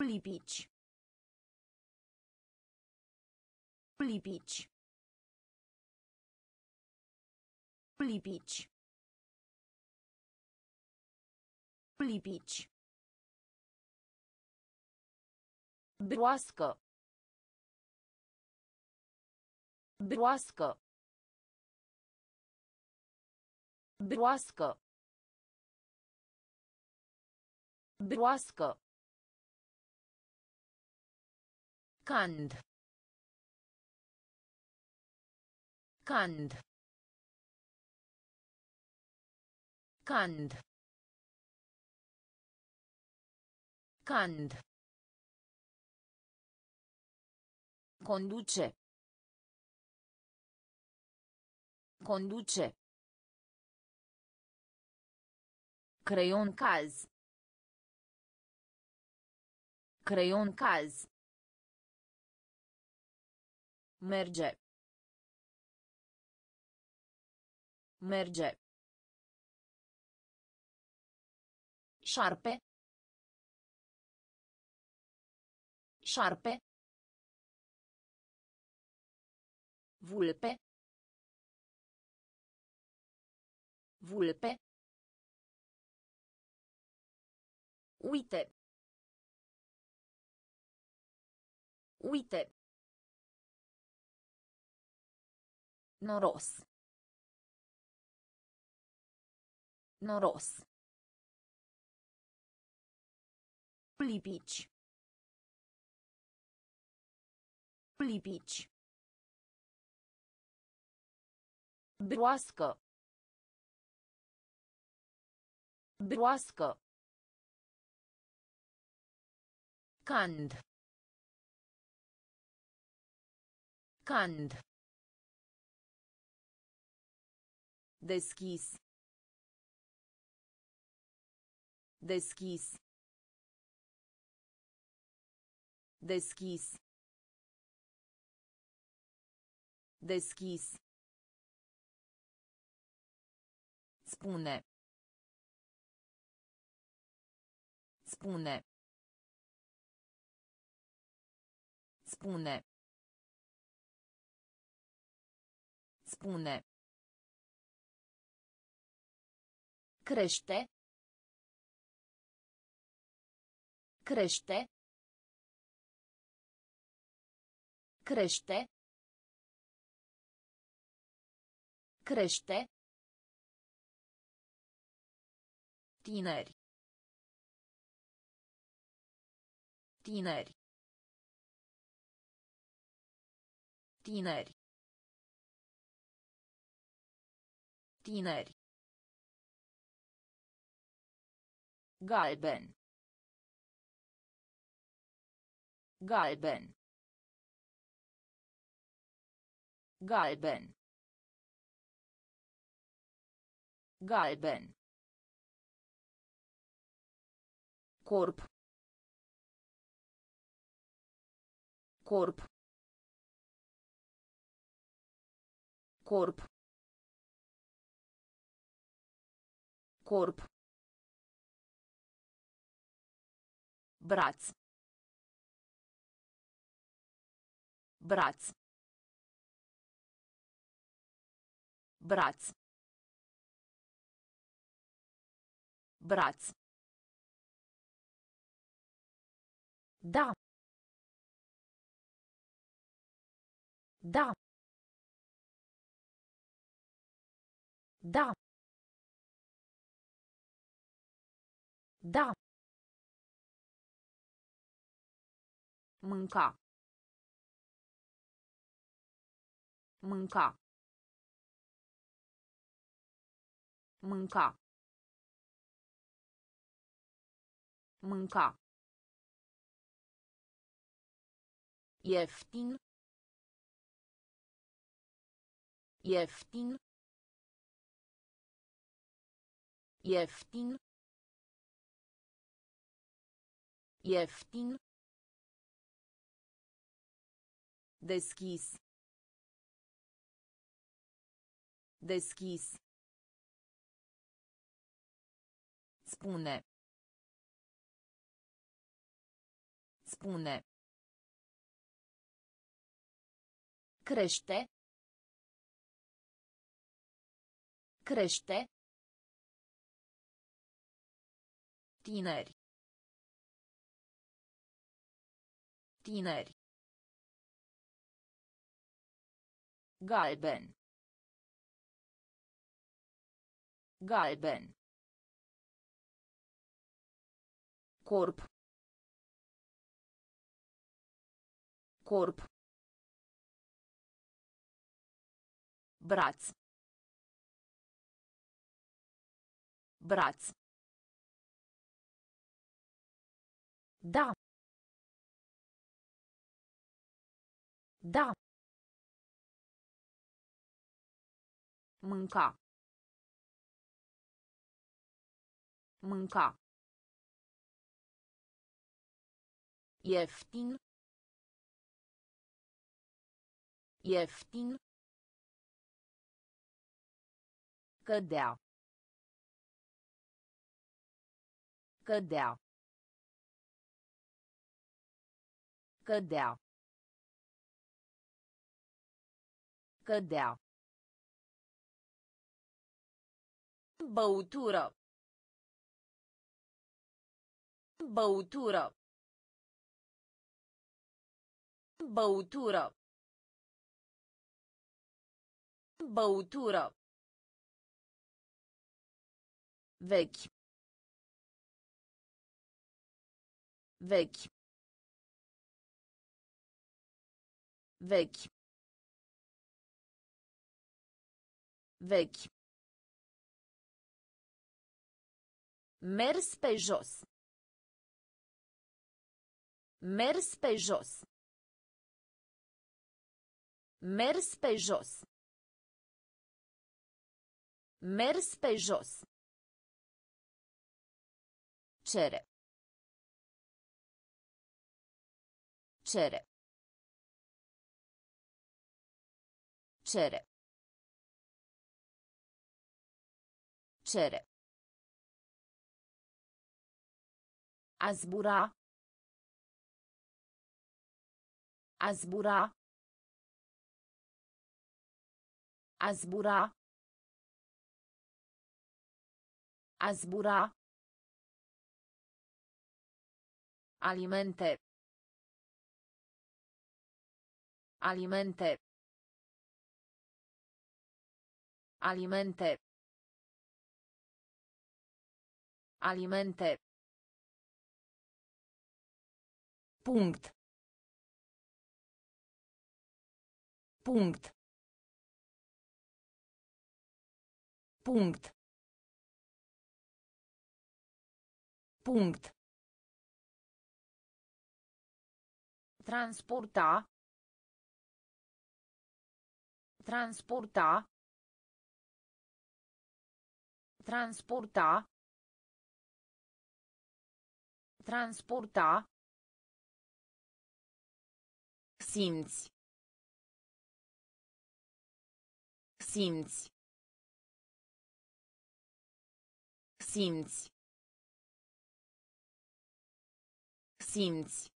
Lipici. Lipici. Lipici. Lipici. Broască. Broască. Broască. Broască. Cand. Cand. Cand. Cand. Conduce. Conduce. Creion caz. Creion caz. Merge. Merge. Șarpe. Șarpe. Vulpe. Vulpe. Uite. Uite. Noros. Noros. Lipici. Lipici. Broască. Broască. Cand. Cand. Deschis. Deschis. Deschis. Deschis. Spune. Spune. Spune. Spune. Crește. Crește. Crește. Crește. Tineri. Tineri. Tineri. Tineri. Galben. Galben. Galben. Galben. Corp. Corp. Corp. Corp. Braț. Braț. Braț. Braț. Da. Da. Da. Da. Mânca. Mânca. Mânca. Mânca. Ieftin. Ieftin. Ieftin. Ieftin. Deschis. Deschis. Spune. Spune. Crește. Crește. Tineri. Tineri. Galben. Galben. Corp. Corp. Braț. Braț. Da. Da. Mânca. Mânca. Ieftin. Ieftin. Cădea. Cădea. Cădea. Cădea. Băutură. Băutură. Băutură. Băutură. Vechi. Vechi. Vechi. Vechi. Mers pe jos. Mers pe jos. Mers pe jos. Mers pe jos. Cere. Cere. Cere. Cere. A zbura. A zbura. A zbura. A zbura. Alimente. Alimente. Alimente. Alimente. Punct. Punct. Punct. Punct. Transporta. Transporta. Transporta. Transporta. Simți. Simți. Simți. Simți.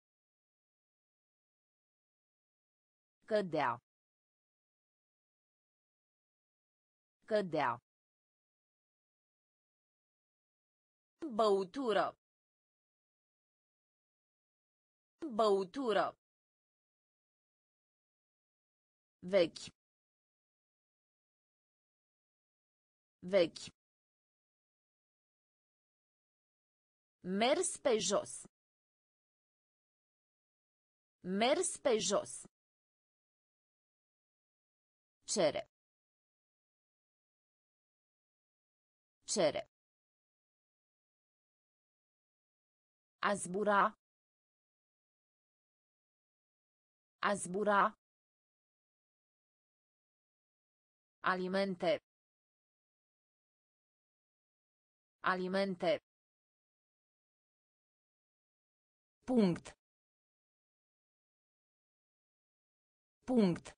Cădea. Cădea. Băutură. Băutură. Vechi. Vechi. Mers pe jos. Mers pe jos. Cere. Cere. A zbura. A zbura. Alimente. Alimente. Punct. Punct.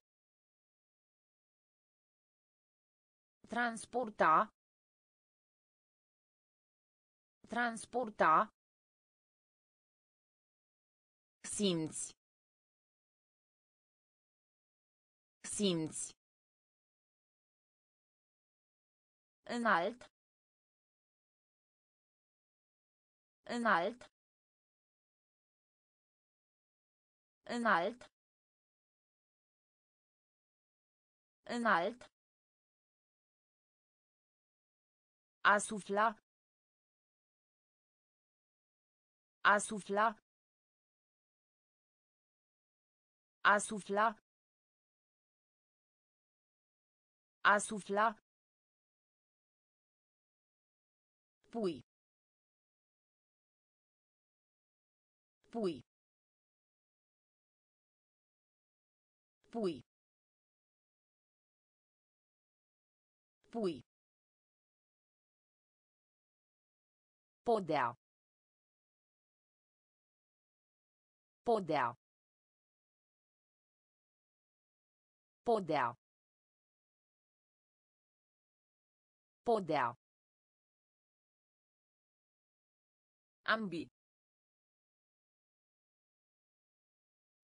Transporta. Transporta. Simți. Simți. Înalt. Înalt. Înalt. Înalt. A sufla. A sufla. A sufla. A sufla. Pui. Pui. Pui. Pui. Podea. Podea. Podea. Podea. Ambi.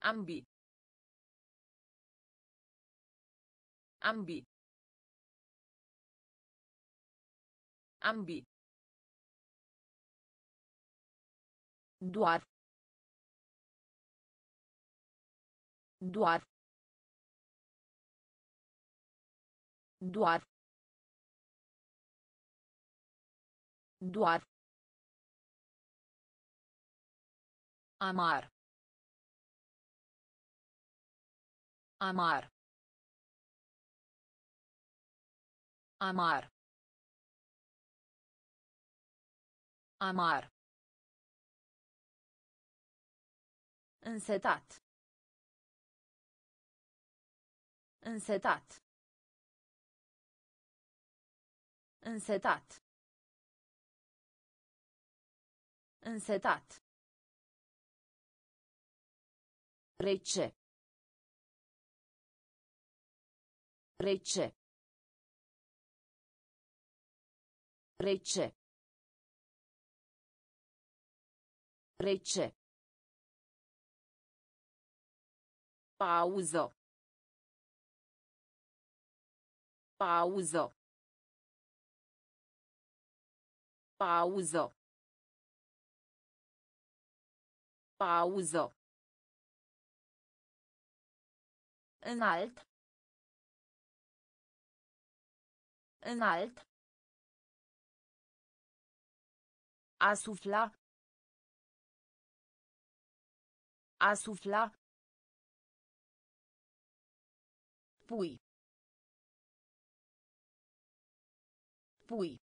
Ambi. Ambi. Ambi. Doar. Doar. Doar. Doar. Amar. Amar. Amar. Amar. Însetat. Însetat. Însetat. Însetat. Rece. Rece. Rece. Rece. Pauză. Pauză. Pauză. Pauză. Înalt. Înalt. A sufla. A sufla. Pui. Pui.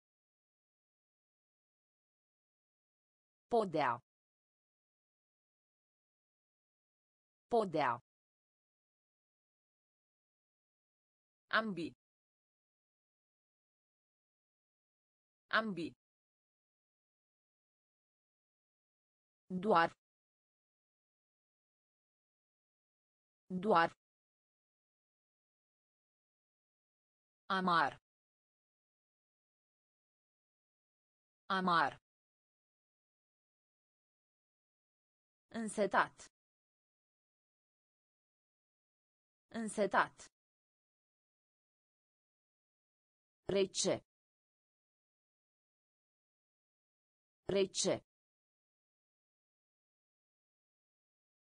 Podea. Podea. Ambi. Ambi. Doar. Doar. Amar. Amar. Însetat. Însetat. Rece. Rece.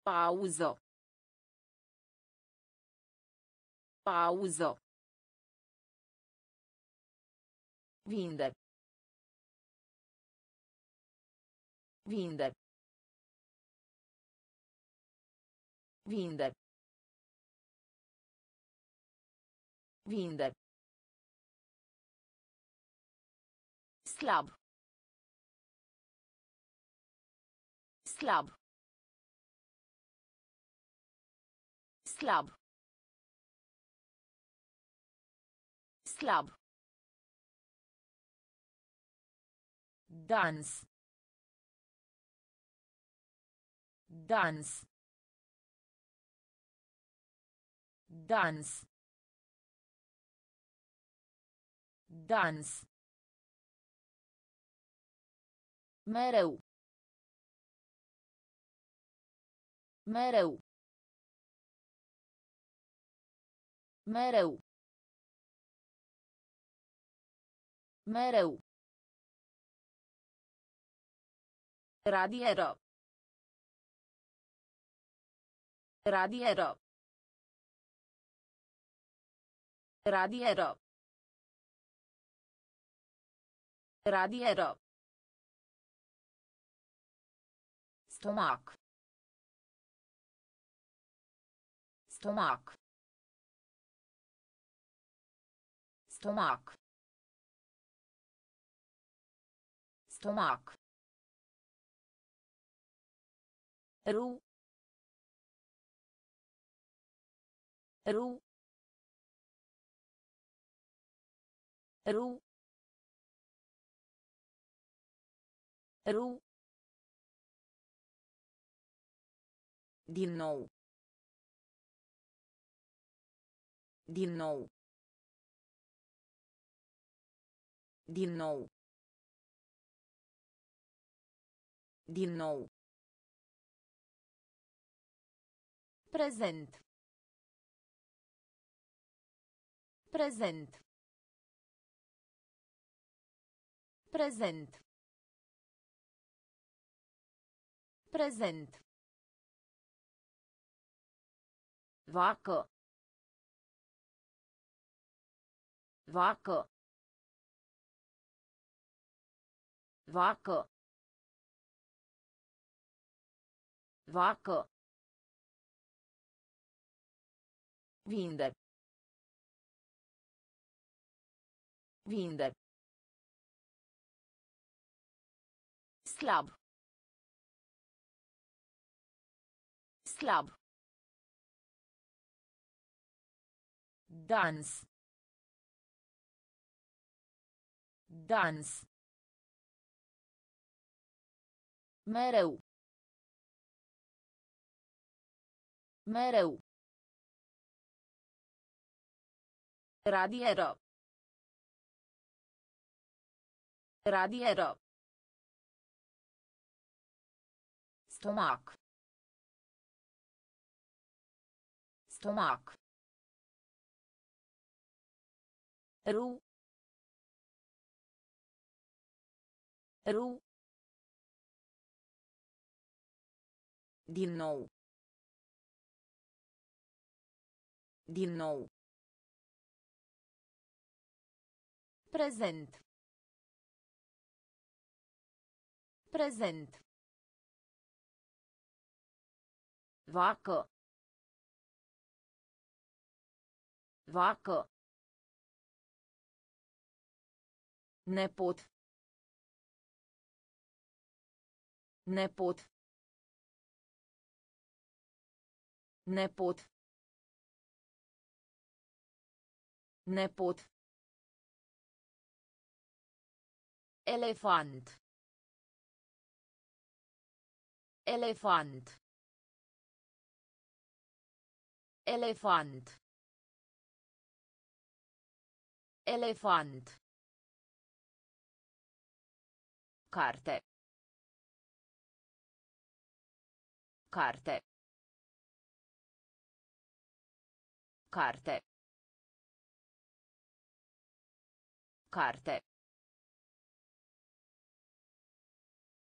Pauză. Pauză. Vinde. Vinde. Vinde. Vinde. slab slab slab slab Dance. dans dans dans Mereu. Mereu. Mereu. Mereu. Radieră. Radieră. Radieră. Radieră. Stomac. Stomac. Stomac. Stomac. Ru. Ru. Ru. Ru. Din nou. Din nou. Din nou. Din nou. Prezent. Prezent. Prezent. Prezent. Vacă. Vacă. Vacă. Vacă. Vinde. Vinde. Slab. Slab. Dans. Dans. Mereu. Mereu. Radieră. Radieră. Stomac. Stomac. Ru. Ru. Din nou. Din nou. Prezent. Prezent. Vacă. Vacă. Nepot. Nepot. Nepot. Nepot. Elefant. Elefant. Elefant. Elefant. Carte. Carte. Carte. Carte.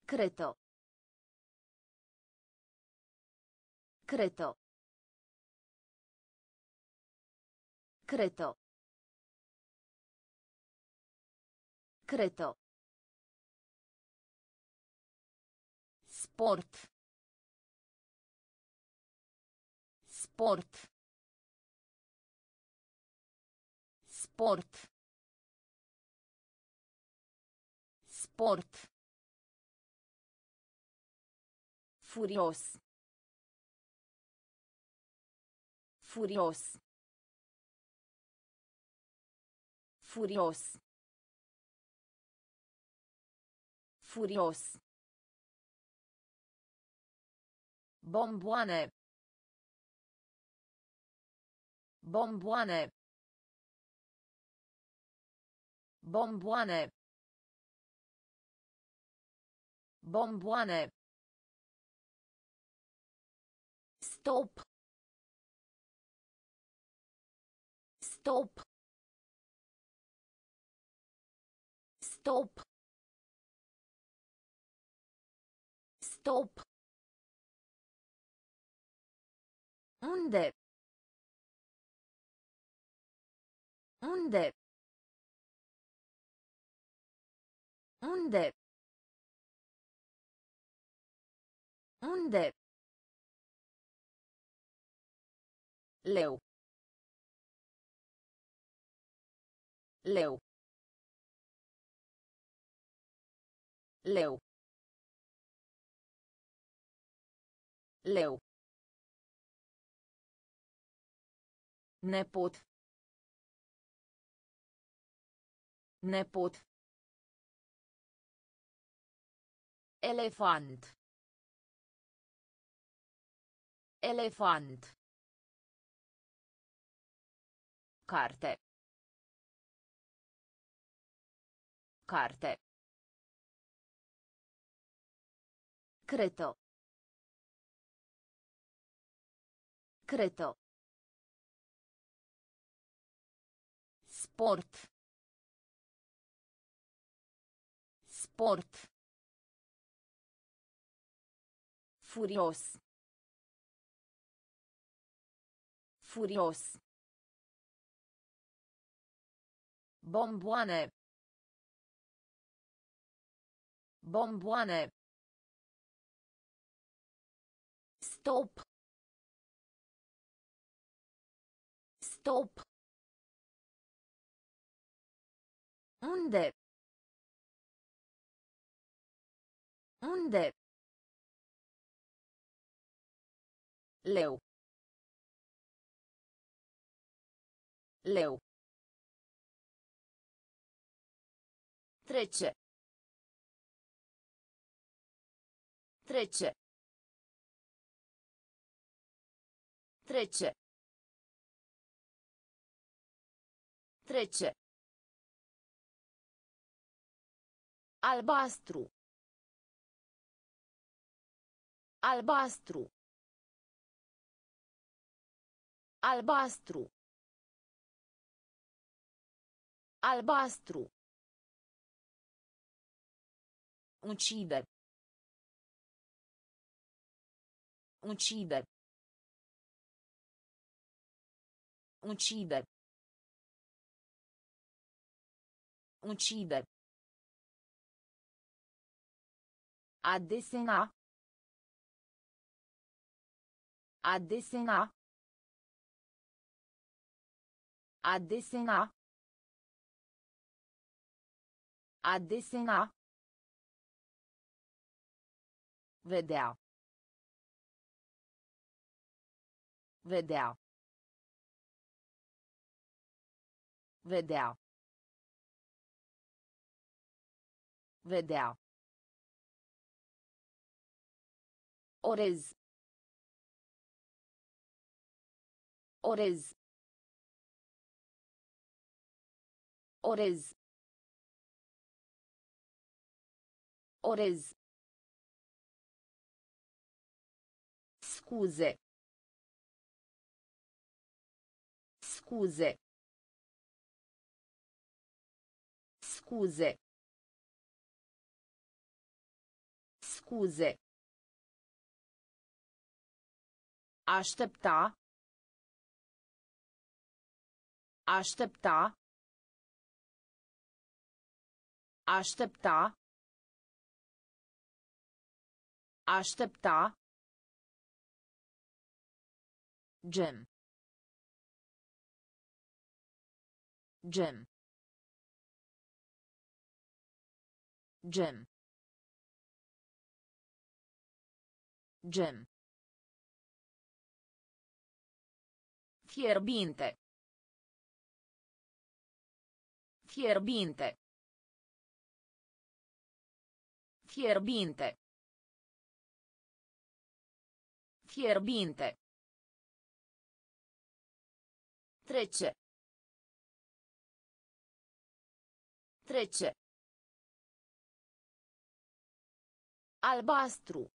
Creto. Creto. Creto. Creto. Sport. Sport. Sport. Sport. Furios. Furios. Furios. Furios. Bomboane. Bomboane. Bomboane. Bomboane. Stop. Stop. Stop. Stop. Unde? Unde? Unde? Unde? Leu. Leu. Leu. Leu. Nepot. Nepot. Elefant. Elefant. Carte. Carte. Creto. Creto. Sport. Sport. Furios. Furios. Bomboane. Bomboane. Stop. Stop. Unde? Unde? Leu. Leu. Trece. Trece. Trece. Trece. Albastru. Albastru. Albastru. Albastru. Uccide. Uccide. Uccide. Uccide. A desena. A desena. A desena. A desena. Vedea. Vedea. Vedea. Vedea. Orez. Orez. Orez. Orez. Scuze. Scuze. Scuze. Scuze. Aștepta. Aștepta. Aștepta. Aștepta. Gem. Gem. Gem. Gem. Fierbinte. Fierbinte. Fierbinte. Fierbinte. Trece. Trece. Albastru.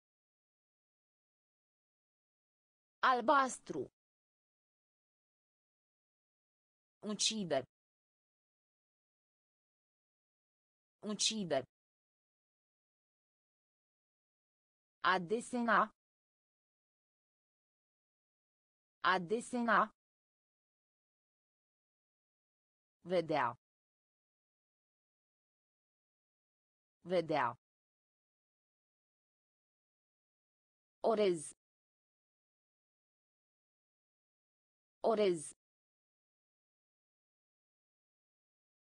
Albastru. Uccide. Uccide. A desena. A desena. Vedea. Vedea. Orez. Orez.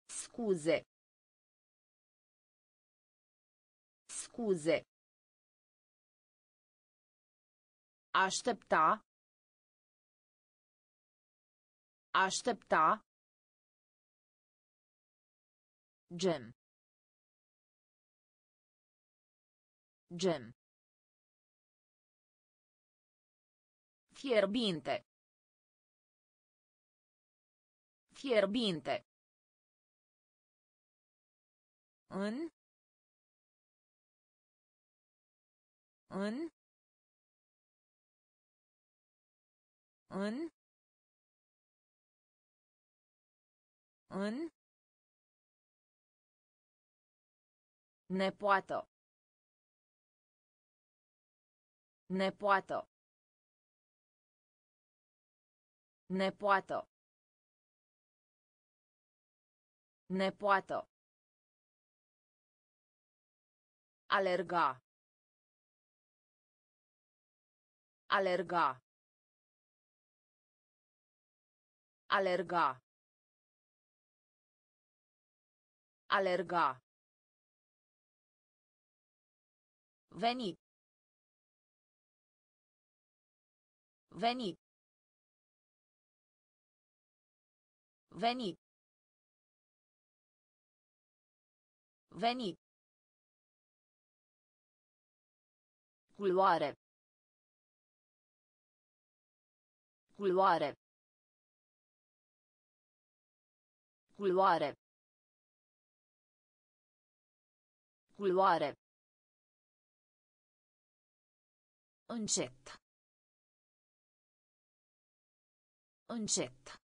Scuze. Scuze. Aștepta. Aștepta. Gem. Gem. Fierbinte. Fierbinte. În. În. În. În. Nepoată. Nepoată. Nepoată. Nepoată. Alerga. Alerga. Alerga. Alerga. Veni. Veni. Veni. Veni. Culoare. Culoare. Culoare. Culoare. Încet. Încet.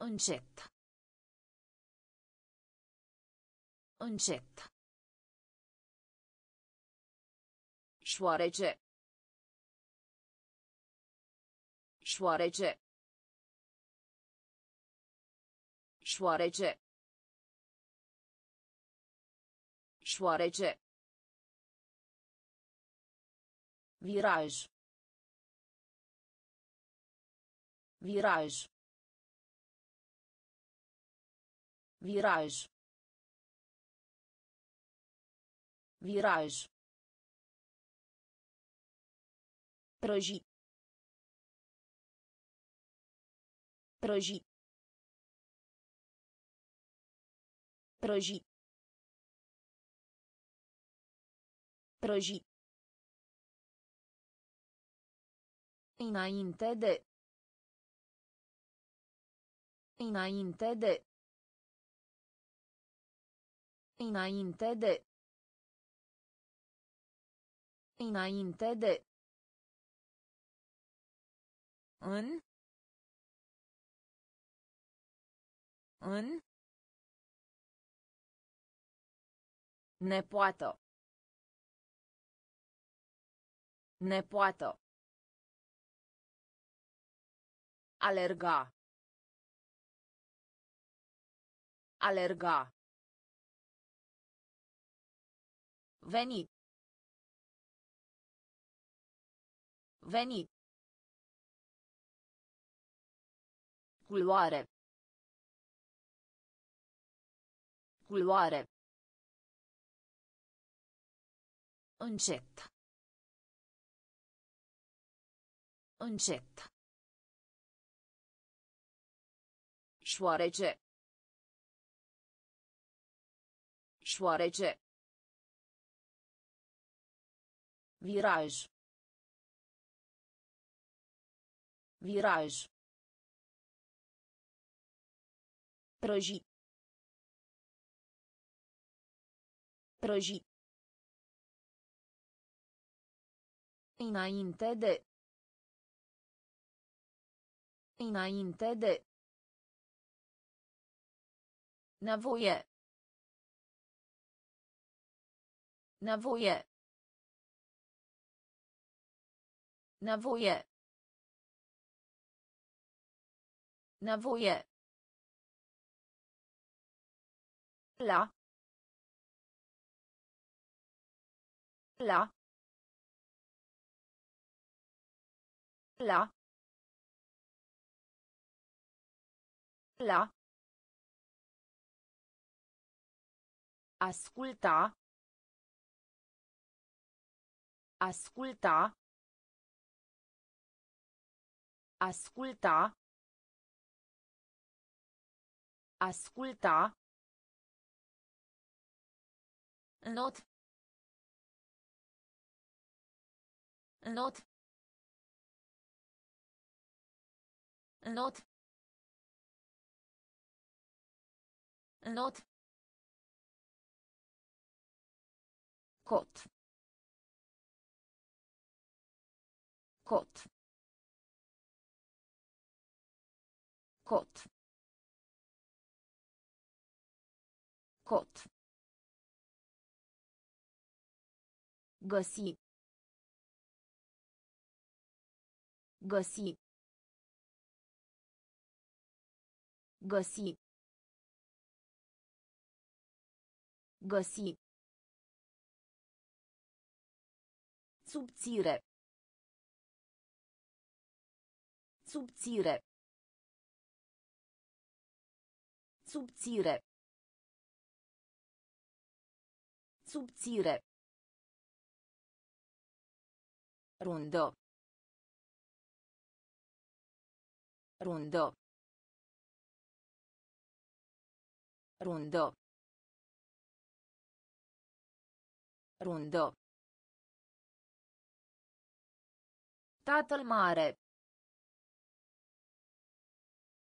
Încet. Încet. Șoarece. Șoarece. Șoarece. Șoarece. Viraj. Viraj. Viraj. Viraj. Prăji. Prăji. Prăji. Prăji. Înainte de. Înainte de. Înainte de. Înainte de. În. În. Nepoată. Nepoată. Alerga. Alerga. Veni. Veni. Culoare. Culoare. Încet. Încet. Șoarece. Șoarece. Viraj. Viraj. Prăji. Prăji. Înainte de. Înainte de. Nevoie. Nevoie. Nevoie. Nevoie. La. La. La. La. Asculta. Asculta. Asculta. Asculta. Not. Not. Not. Not. Cot. Cot. Cot. Cot. Găsi. Găsi. Găsi. Găsi. Subțire. Subțire. Subțire. Subțire. Rundo. Rundo. Rundo. Rundo. Tatăl mare.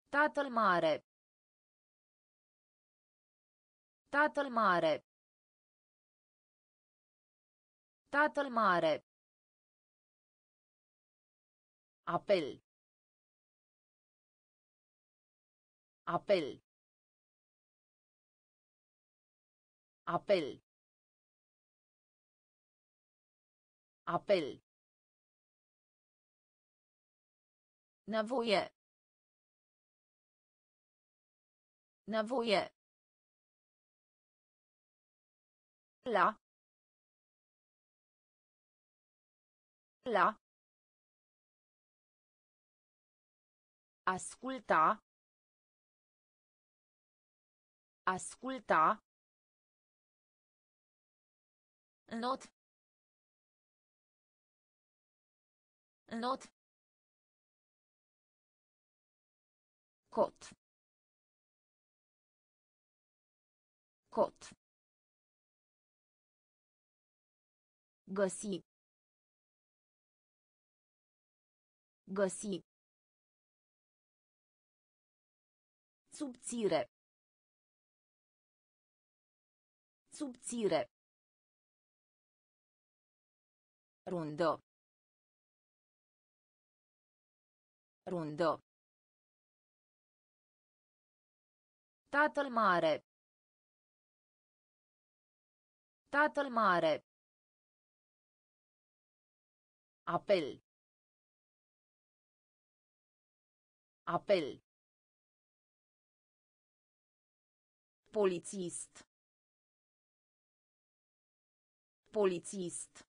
Tatăl mare. Tatăl mare. Tatăl mare. Apel. Apel. Apel. Apel. Nevoie. Nevoie. La. La. Asculta. Asculta. Not. Not. Cot. Cot. Găsi. Găsi. Subțire. Subțire. Rundo. Rundo. Tatăl mare. Tatăl mare. Apel. Apel. Polițist. Polițist.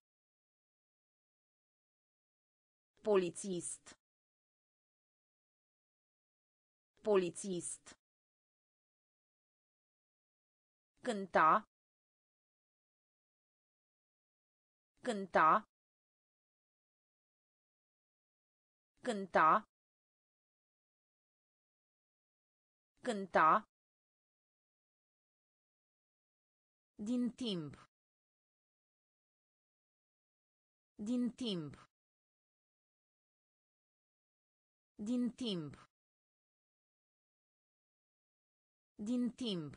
Polițist. Polițist. Cânta. Cânta. Cânta. Cânta. Din timp. Din timp. Din timp. Din timp.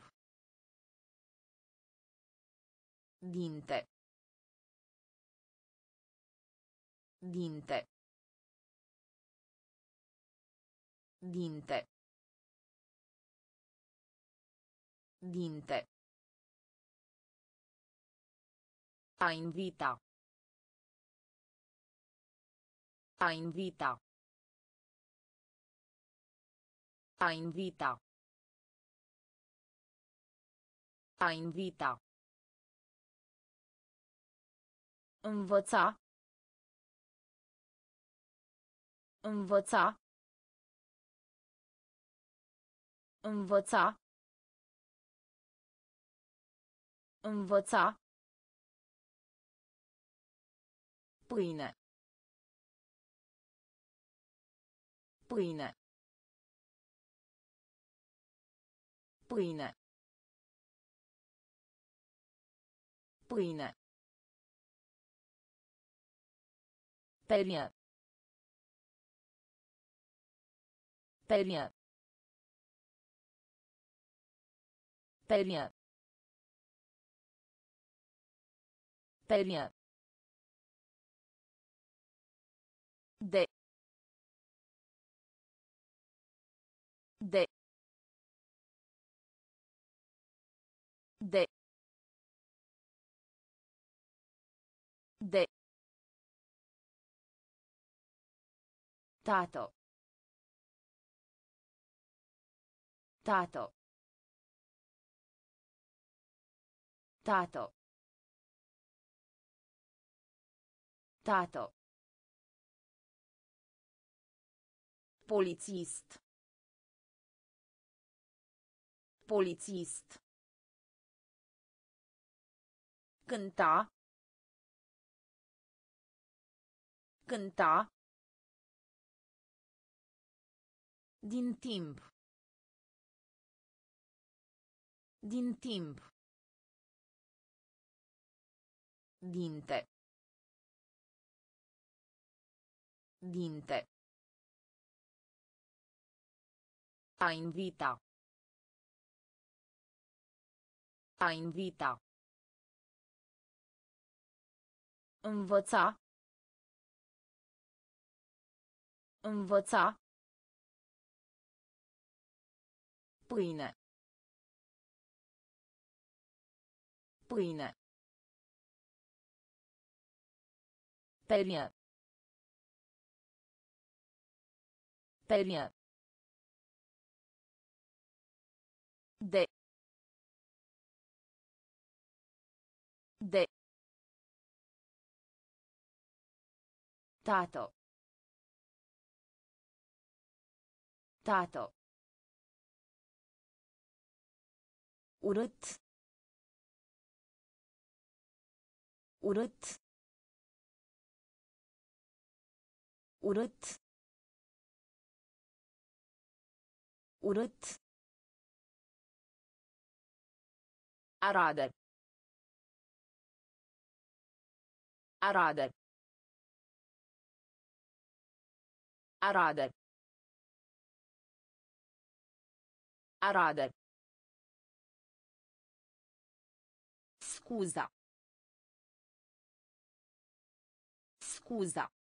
Dinte. Dinte. Dinte. Dinte. A invita. A invita. A invita. A invita. Învăța. Învăța. Învăța. Învăța. Pâine. Pâine. Pâine. Pâine. Perie. Perie. Perie. Perie. De. De. De. De. Tato. Tato. Tato. Tato. Polițist. Polițist. Cânta. Cânta. Din timp. Din timp. Dinte. Dinte. A invita. A invita. Învăța. Învăța. Pâine. Pâine. Perie. Perie. De. De. Tato. Tato. urât urât urât urât Arade. Arade. Arade. Arade. Scuza. Scuza.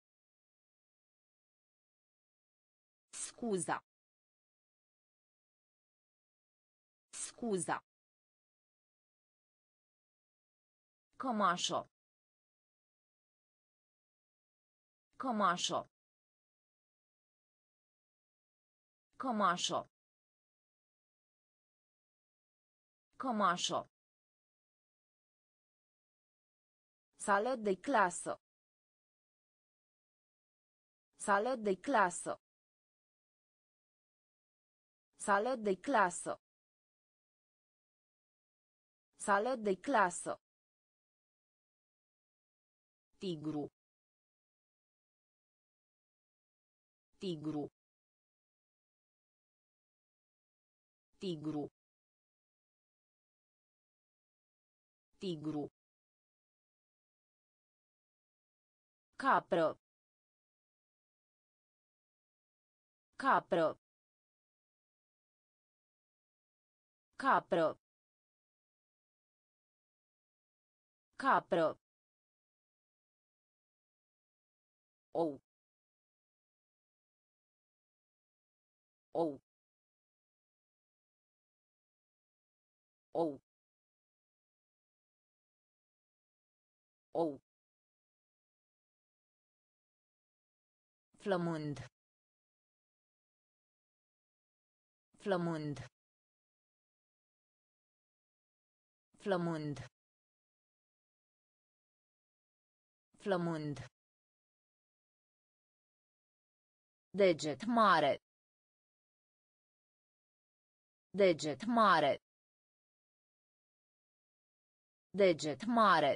Scuza. Scuza. Comascio. Comascio. Comascio. Comascio. Sală de clasă. Sală de clasă. Sală de clasă. Sală de clasă. Tigru. Tigru. Tigru. Tigru. Capră. Capră. Capră. Capră. Ou. Ou. Ou. Ou. Flămând. Flămând. Flămând. Flămând. Deget mare. Deget mare. Deget mare.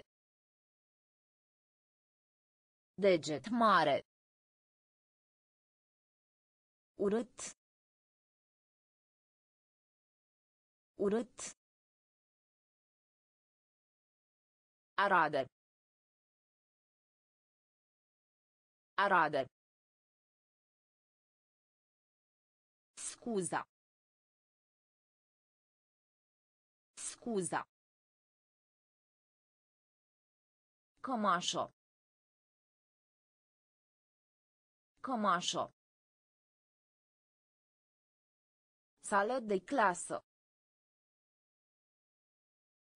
Deget mare. urât urât Arade. Arade. Scuza. Scuza. Cămașă. Cămașă. Sală de clasă.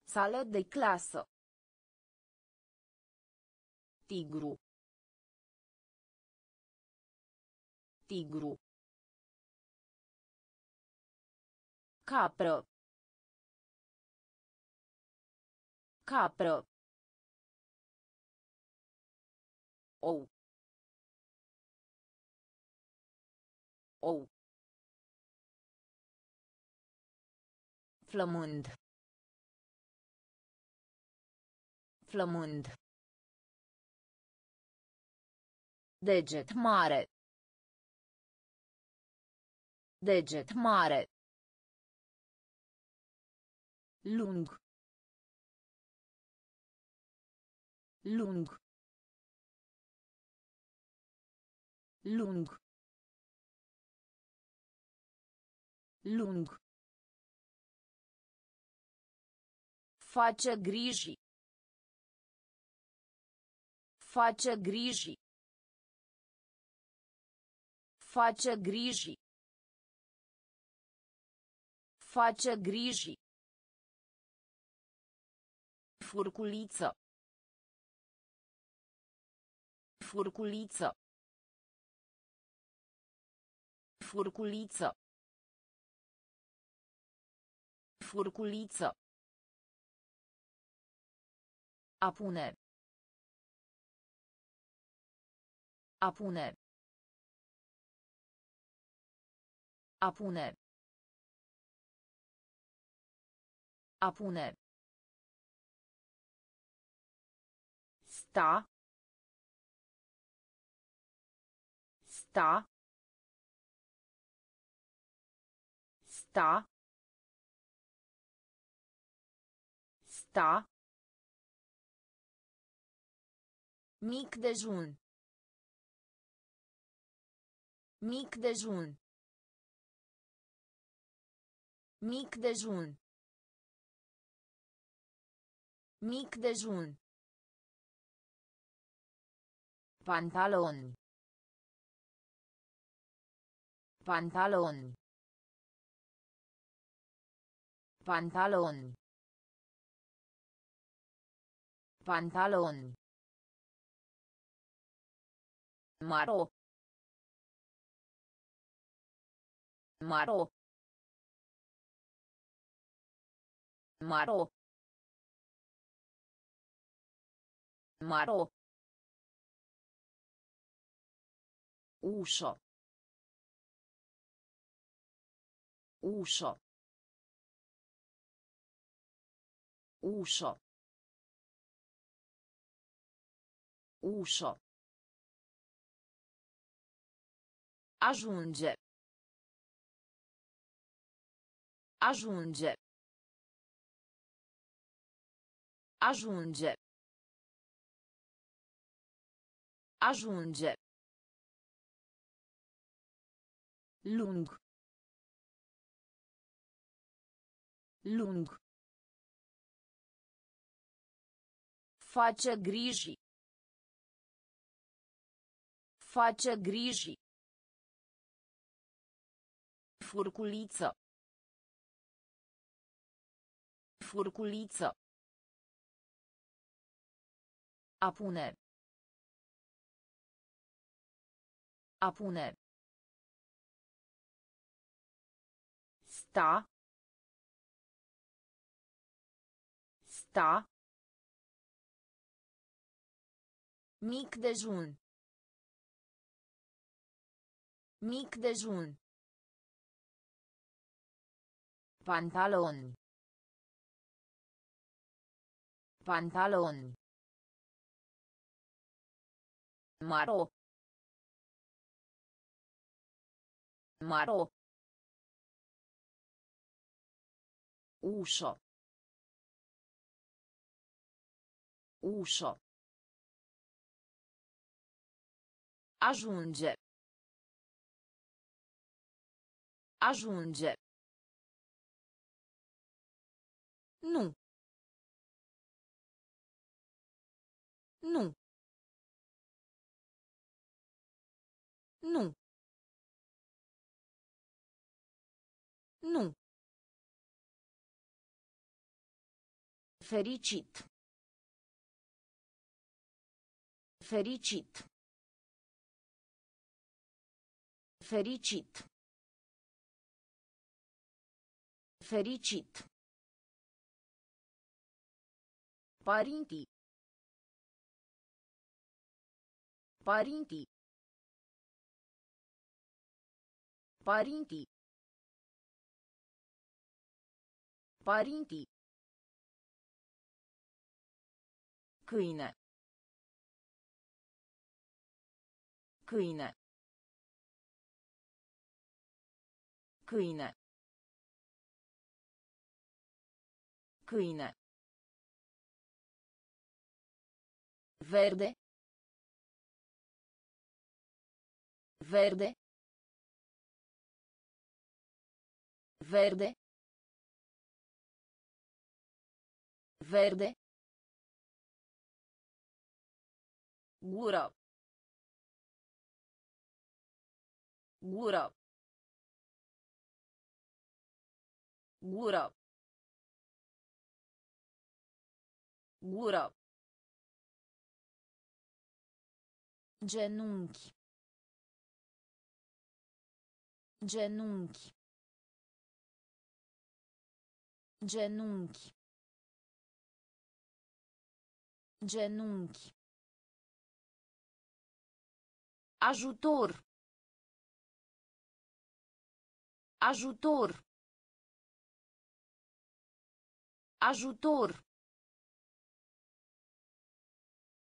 Sală de clasă. Tigru. Tigru. Capră. Capră. Ou. Ou. Flămând. Flămând. Deget mare. Deget mare. Lung. Lung. Lung. Lung. Face griji. Face griji. Face griji. Face griji. Furculiță. Furculiță. Furculiță. Furculiță. A pune. A pune. A pune. A pune. Sta. Sta. Sta. Sta. Mic dejun. Mic dejun. Mic dejun. Mic dejun. Pantaloni. Pantaloni. Pantaloni. Pantaloni. Maro. Maro. Maro. Maro. Ușă. Ușă. Ușă. Ușă. Ajunge. Ajunge. Ajunge. Ajunge. Lung. Lung. Face griji. Face griji. Furculiță. Furculiță. A pune. A pune. Sta. Sta. Mic dejun. Mic dejun. Pantaloni. Pantaloni. Maro. Maro. Ușă. Ușă. Ajunge. Ajunge. Nu. Nu. Fericit. Fericit. Fericit. Fericit. Părinții. Părinții. Părinții. Părinții. Câine. Câine. Câine. Câine. Verde. Verde. Verde. Verde. Gură. Gură. Gură. Gură. Genunchi. Genunchi. Genunchi. Genunchi. Ajutor. Ajutor. Ajutor.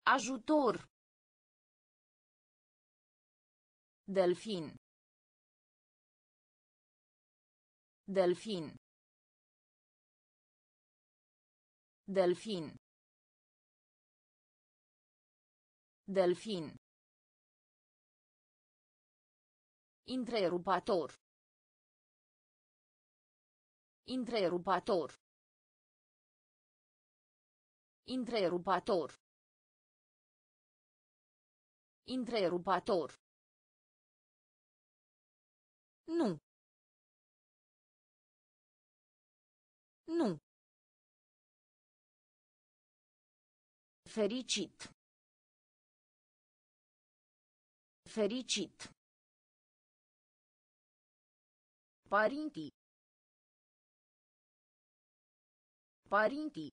Ajutor. Delfin. Delfin. Delfin. Delfin. Întrerupator. Întrerupator. Întrerupator. Întrerupator. Nu. Nu. Fericit. Fericit. Părinții. Părinții.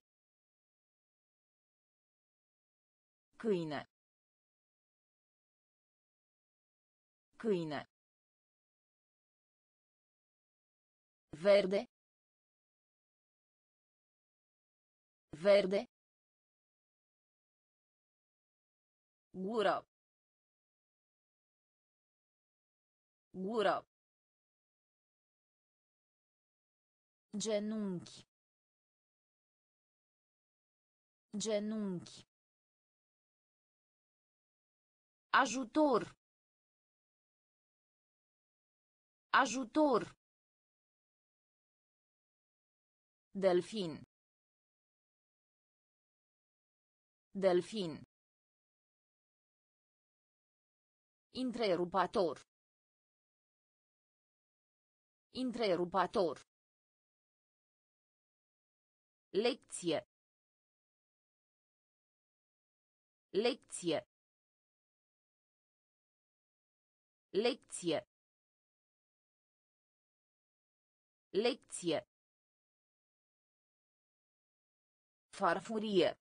Câine. Câine. Verde. Verde. Gură. Gură. Genunchi. Genunchi. Ajutor. Ajutor. Delfin. Delfin. Întrerupator. Întrerupator. Lecție. Lecție. Lecție. Lecție. Farfurie.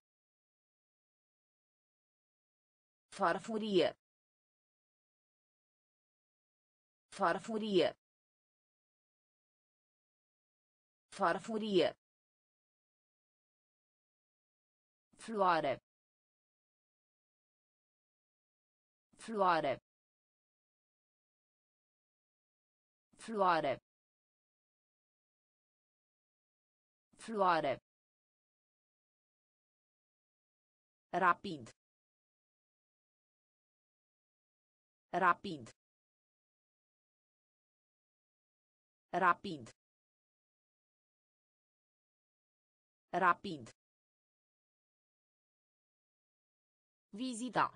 Farfurie. Farfurie. Farfurie. Floare. Floare. Floare. Floare. Rapid. Rapid. Rapid. Rapid. Vizita.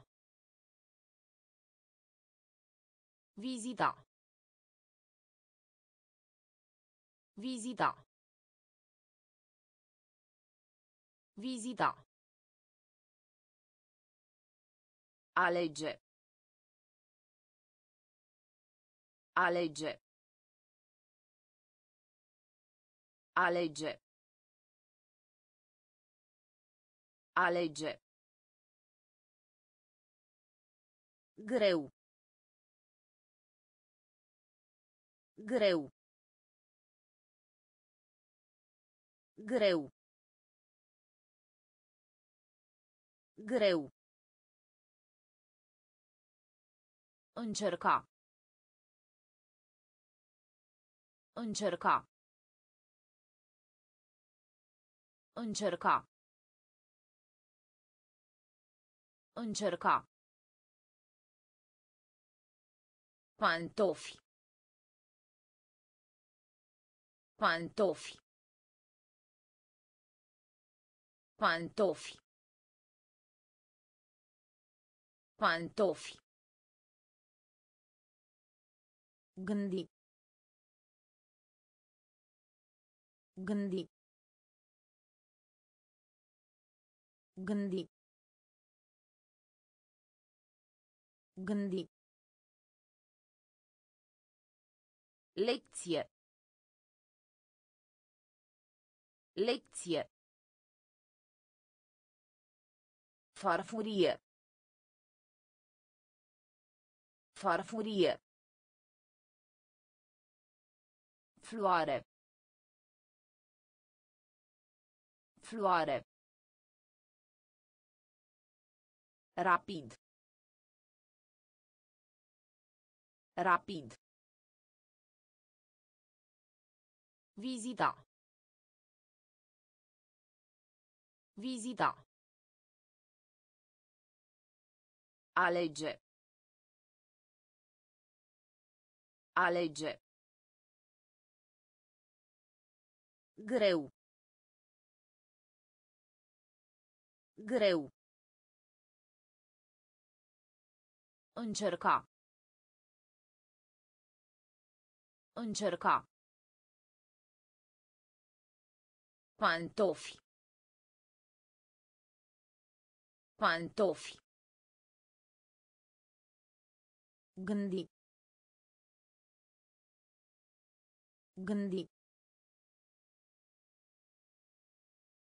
Vizita. Vizita. Vizita. Alege. Alege. Alege. Alege. Greu. Greu. Greu. Greu. Încerca. Încerca. Încerca. Încerca. Pantofi. Pantofi. Pantofi. Pantofi. Gândi. Gândi. Gândi. Gândi. Lecție. Lecție. Farfurie. Farfurie. Floare. Floare. Rapid. Rapid. Vizita. Vizita. Alege. Alege. Greu. Greu. Încerca. Încerca. Pantofi. Pantofi. Gândi. Gândi.